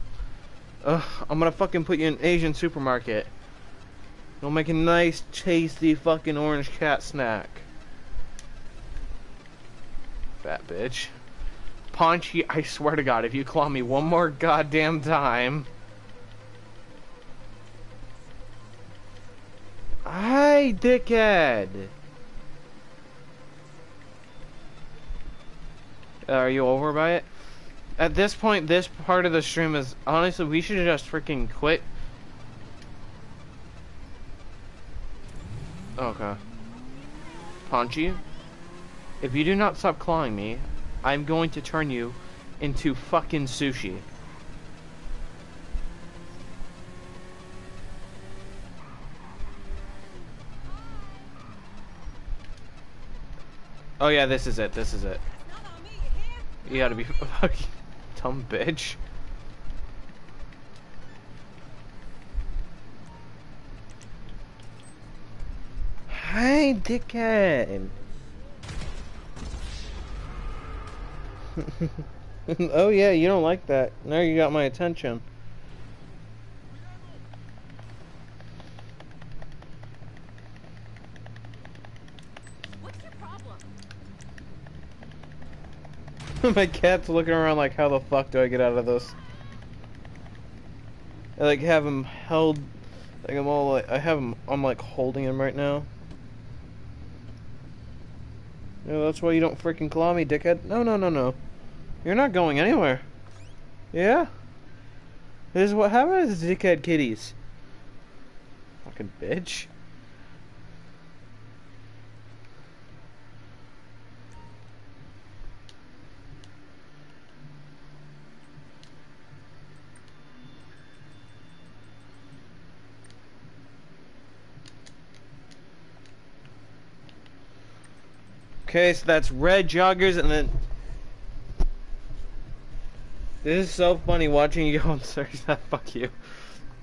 Ugh, I'm gonna fucking put you in an Asian supermarket. You'll make a nice, tasty fucking orange cat snack. Fat bitch. Punchy, I swear to God, if you call me one more goddamn time. Hi, dickhead. Are you over by it? At this point, this part of the stream is honestly, we should just freaking quit. Okay. Punchy, if you do not stop clawing me, I'm going to turn you into fucking sushi. Oh yeah, this is it. This is it. You gotta be fucking dumb bitch. Hey, dickhead. oh yeah, you don't like that. Now you got my attention. My cat's looking around like, how the fuck do I get out of this? I like have him held, like I'm all like, I have him, I'm like holding him right now. No, that's why you don't freaking claw me, dickhead. No, no, no, no. You're not going anywhere. Yeah? This is what happens dickhead kitties. Fucking bitch. Okay, so that's red joggers and then this is so funny watching you go on search ah, that fuck you.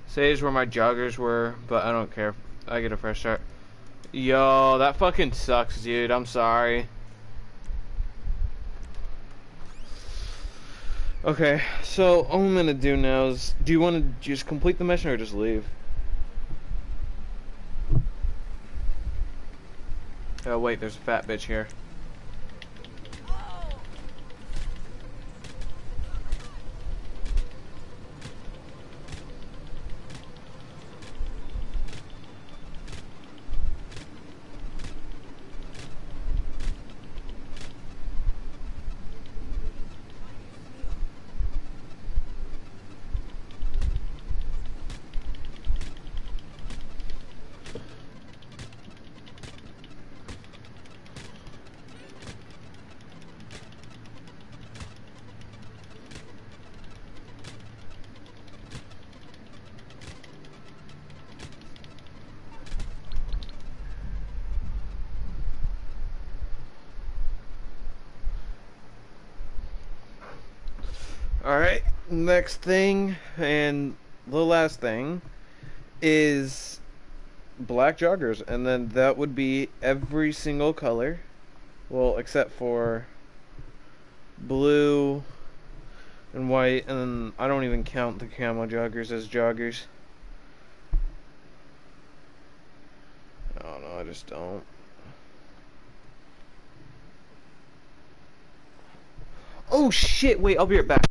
Sage where my joggers were, but I don't care. I get a fresh start. Yo, that fucking sucks, dude. I'm sorry. Okay, so all I'm gonna do now is, do you want to just complete the mission or just leave? Oh wait, there's a fat bitch here. Alright, next thing, and the last thing, is black joggers. And then that would be every single color. Well, except for blue and white. And I don't even count the camo joggers as joggers. I don't know, I just don't. Oh shit, wait, I'll be right back.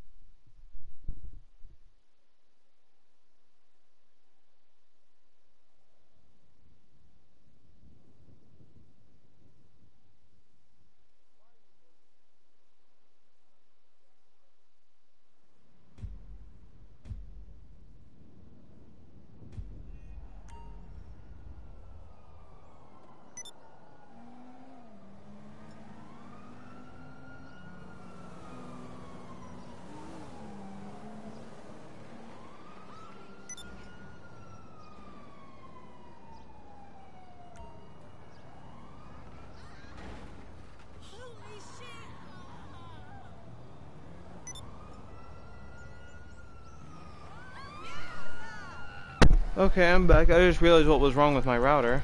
Okay, I'm back. I just realized what was wrong with my router.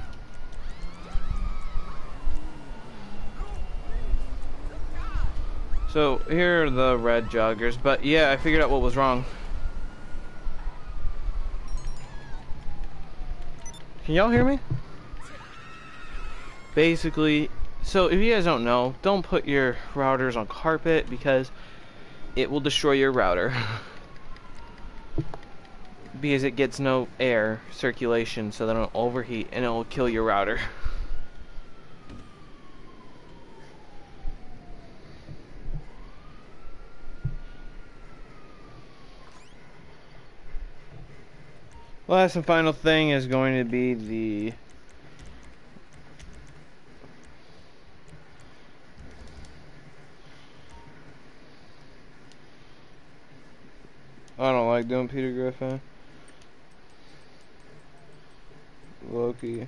So, here are the red joggers, but yeah, I figured out what was wrong. Can y'all hear me? Basically, so if you guys don't know, don't put your routers on carpet because it will destroy your router. because it gets no air circulation so then it'll overheat and it will kill your router. Last and final thing is going to be the I don't like doing Peter Griffin. Loki.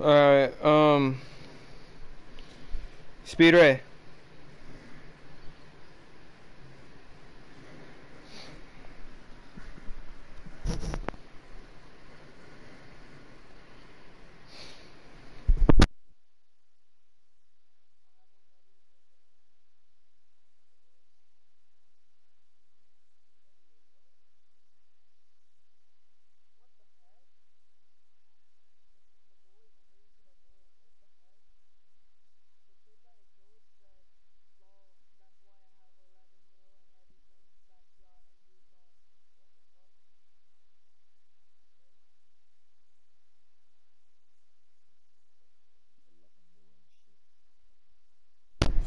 Alright, um Speedray.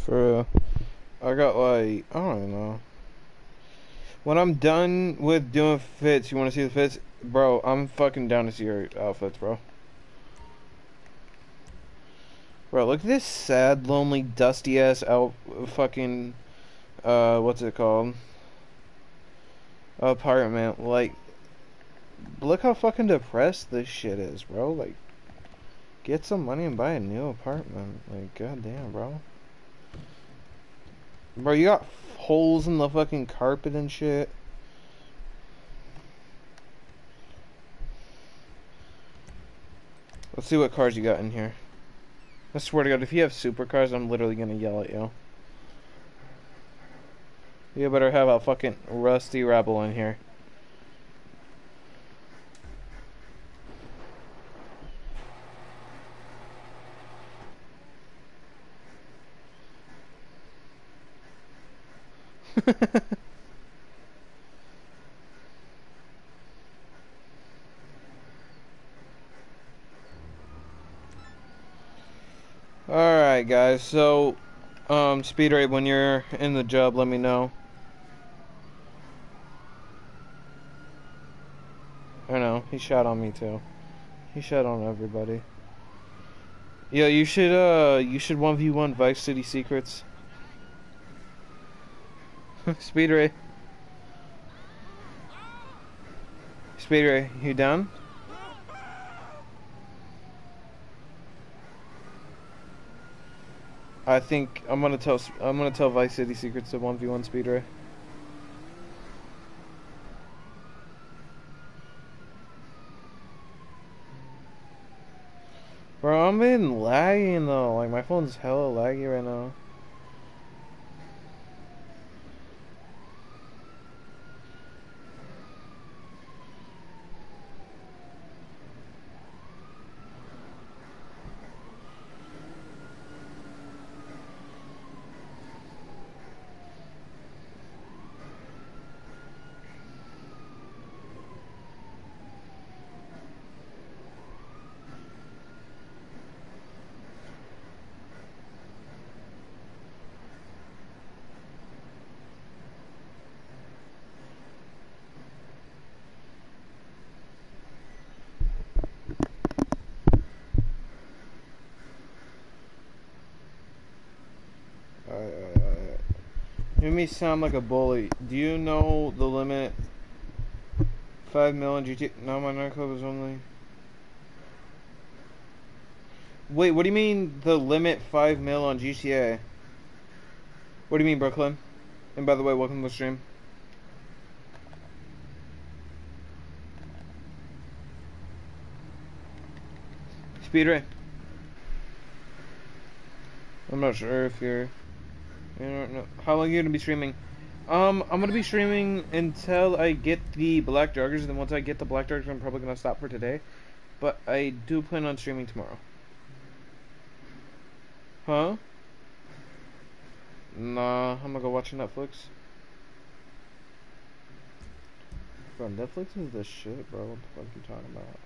For real. I got like I don't know. When I'm done with doing fits, you want to see the fits, bro? I'm fucking down to see your outfits, bro. Bro, look at this sad, lonely, dusty ass out fucking uh what's it called? Apartment. Like look how fucking depressed this shit is, bro. Like get some money and buy a new apartment. Like goddamn, bro. Bro, you got holes in the fucking carpet and shit. Let's see what cars you got in here. I swear to God, if you have supercars, I'm literally gonna yell at you. You better have a fucking rusty rebel in here. Alright guys, so um Speedray when you're in the job let me know. I know, he shot on me too. He shot on everybody. Yeah, you should uh you should 1v1 Vice City Secrets. Speedray. Speed Ray, you done? I think I'm gonna tell I'm gonna tell Vice City Secrets to one v one Speedray. Bro, I'm been lagging though. Like my phone's hella laggy right now. Me sound like a bully. Do you know the limit? 5 mil in GT. No, my nightclub is only. Wait, what do you mean the limit 5 mil on GTA? What do you mean, Brooklyn? And by the way, welcome to the stream. Speedray. I'm not sure if you're. I don't know. How long are you gonna be streaming? Um, I'm gonna be streaming until I get the black joggers, and then once I get the black joggers, I'm probably gonna stop for today. But I do plan on streaming tomorrow. Huh? Nah, I'm gonna go watch Netflix. Bro, Netflix is the shit, bro. What the fuck are you talking about?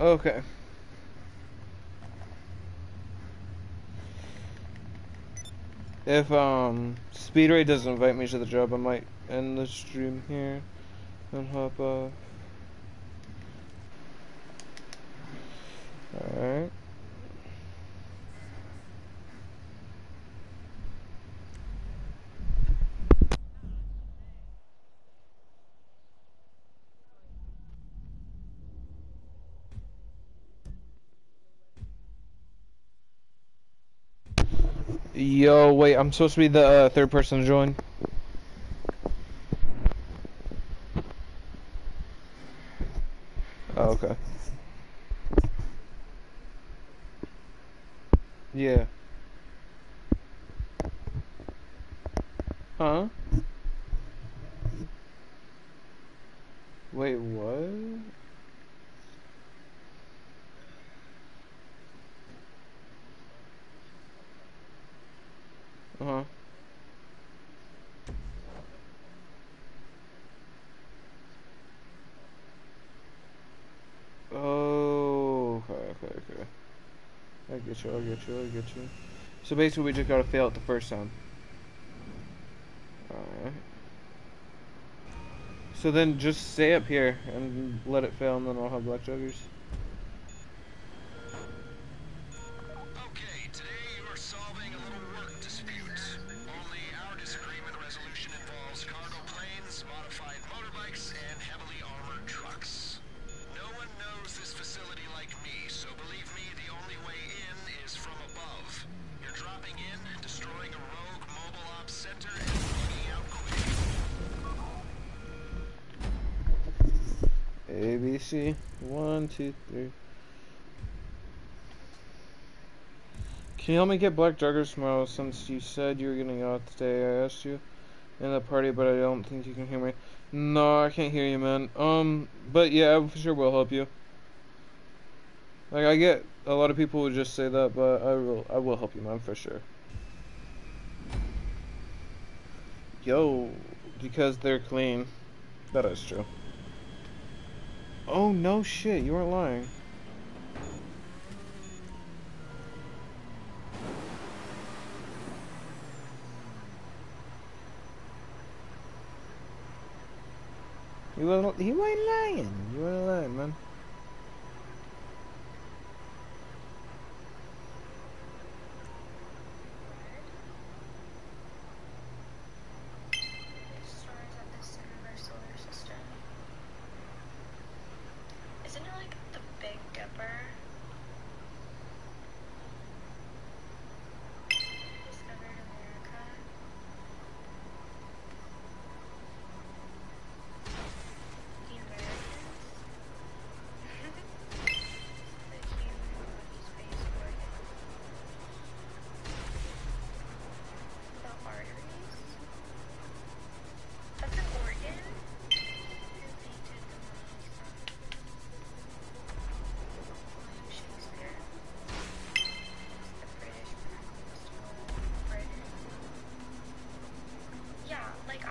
Okay. If um Speedray doesn't invite me to the job, I might end the stream here and hop off. Alright. Yo, wait, I'm supposed to be the uh, third person to join. Oh, okay. Yeah. Huh? Wait, what? Uh-huh. Oh, okay, okay, okay. I get you, I get you, I get you. So basically we just gotta fail it the first time. Alright. So then just stay up here and let it fail and then I'll have black juggers. Can you help me get black juggers tomorrow since you said you were getting out today? I asked you in the party, but I don't think you can hear me. No, I can't hear you, man. Um, but yeah, I for sure will help you. Like, I get a lot of people would just say that, but I will, I will help you, man, for sure. Yo, because they're clean. That is true. Oh no shit, you weren't lying. You wasn't lying. You weren't lying, man.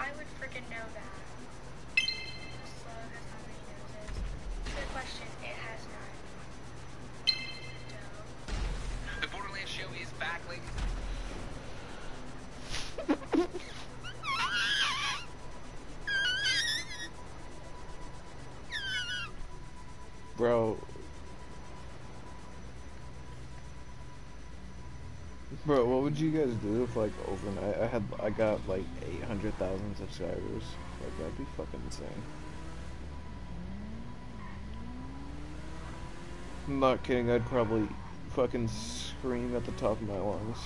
I would freaking know that. Would you guys do if like overnight I had I got like 800,000 subscribers? Like that'd be fucking insane. I'm not kidding, I'd probably fucking scream at the top of my lungs.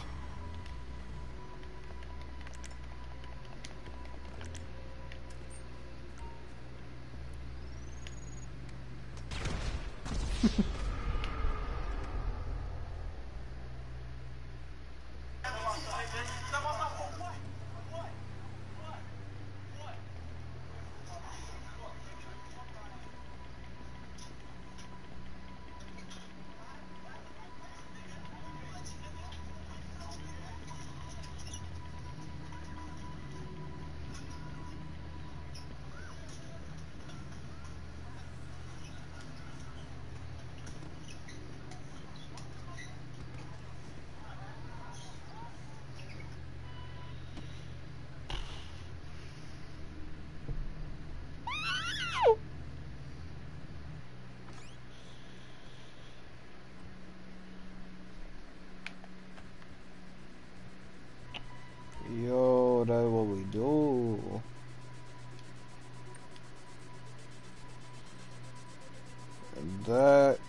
That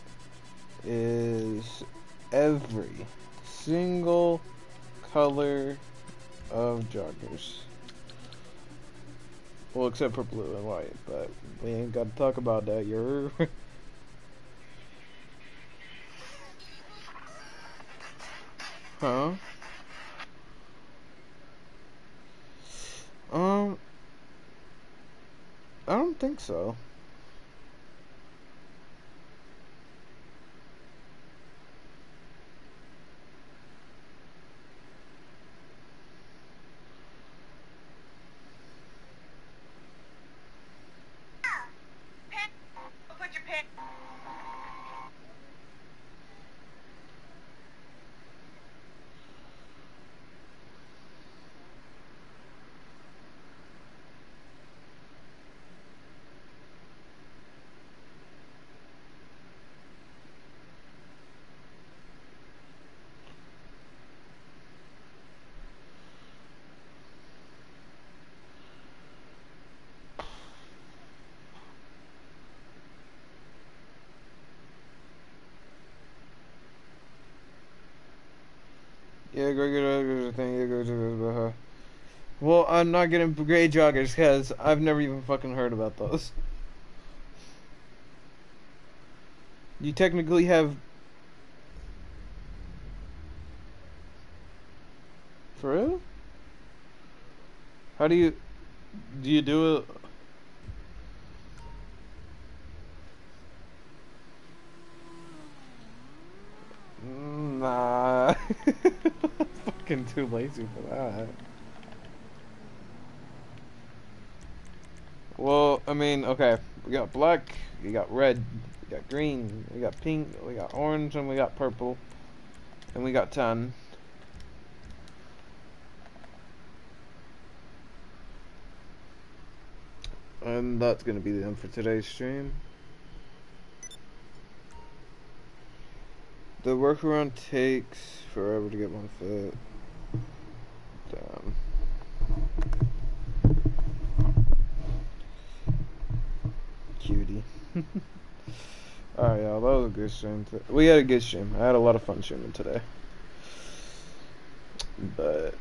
is every single color of joggers. Well, except for blue and white, but we ain't got to talk about that. You're. huh? Um, I don't think so. Pen. Put your pen. Yeah, gray joggers. I think yeah, gray joggers. Uh, well, I'm not getting gray joggers because I've never even fucking heard about those. You technically have. For real? How do you. Do you do it? Mm, Nah. fucking too lazy for that. Well, I mean, okay. We got black, we got red, we got green, we got pink, we got orange, and we got purple. And we got tan. And that's gonna be the end for today's stream. The workaround takes forever to get one fit. Damn. Cutie. Alright, y'all, that was a good stream. We had a good stream. I had a lot of fun streaming today. But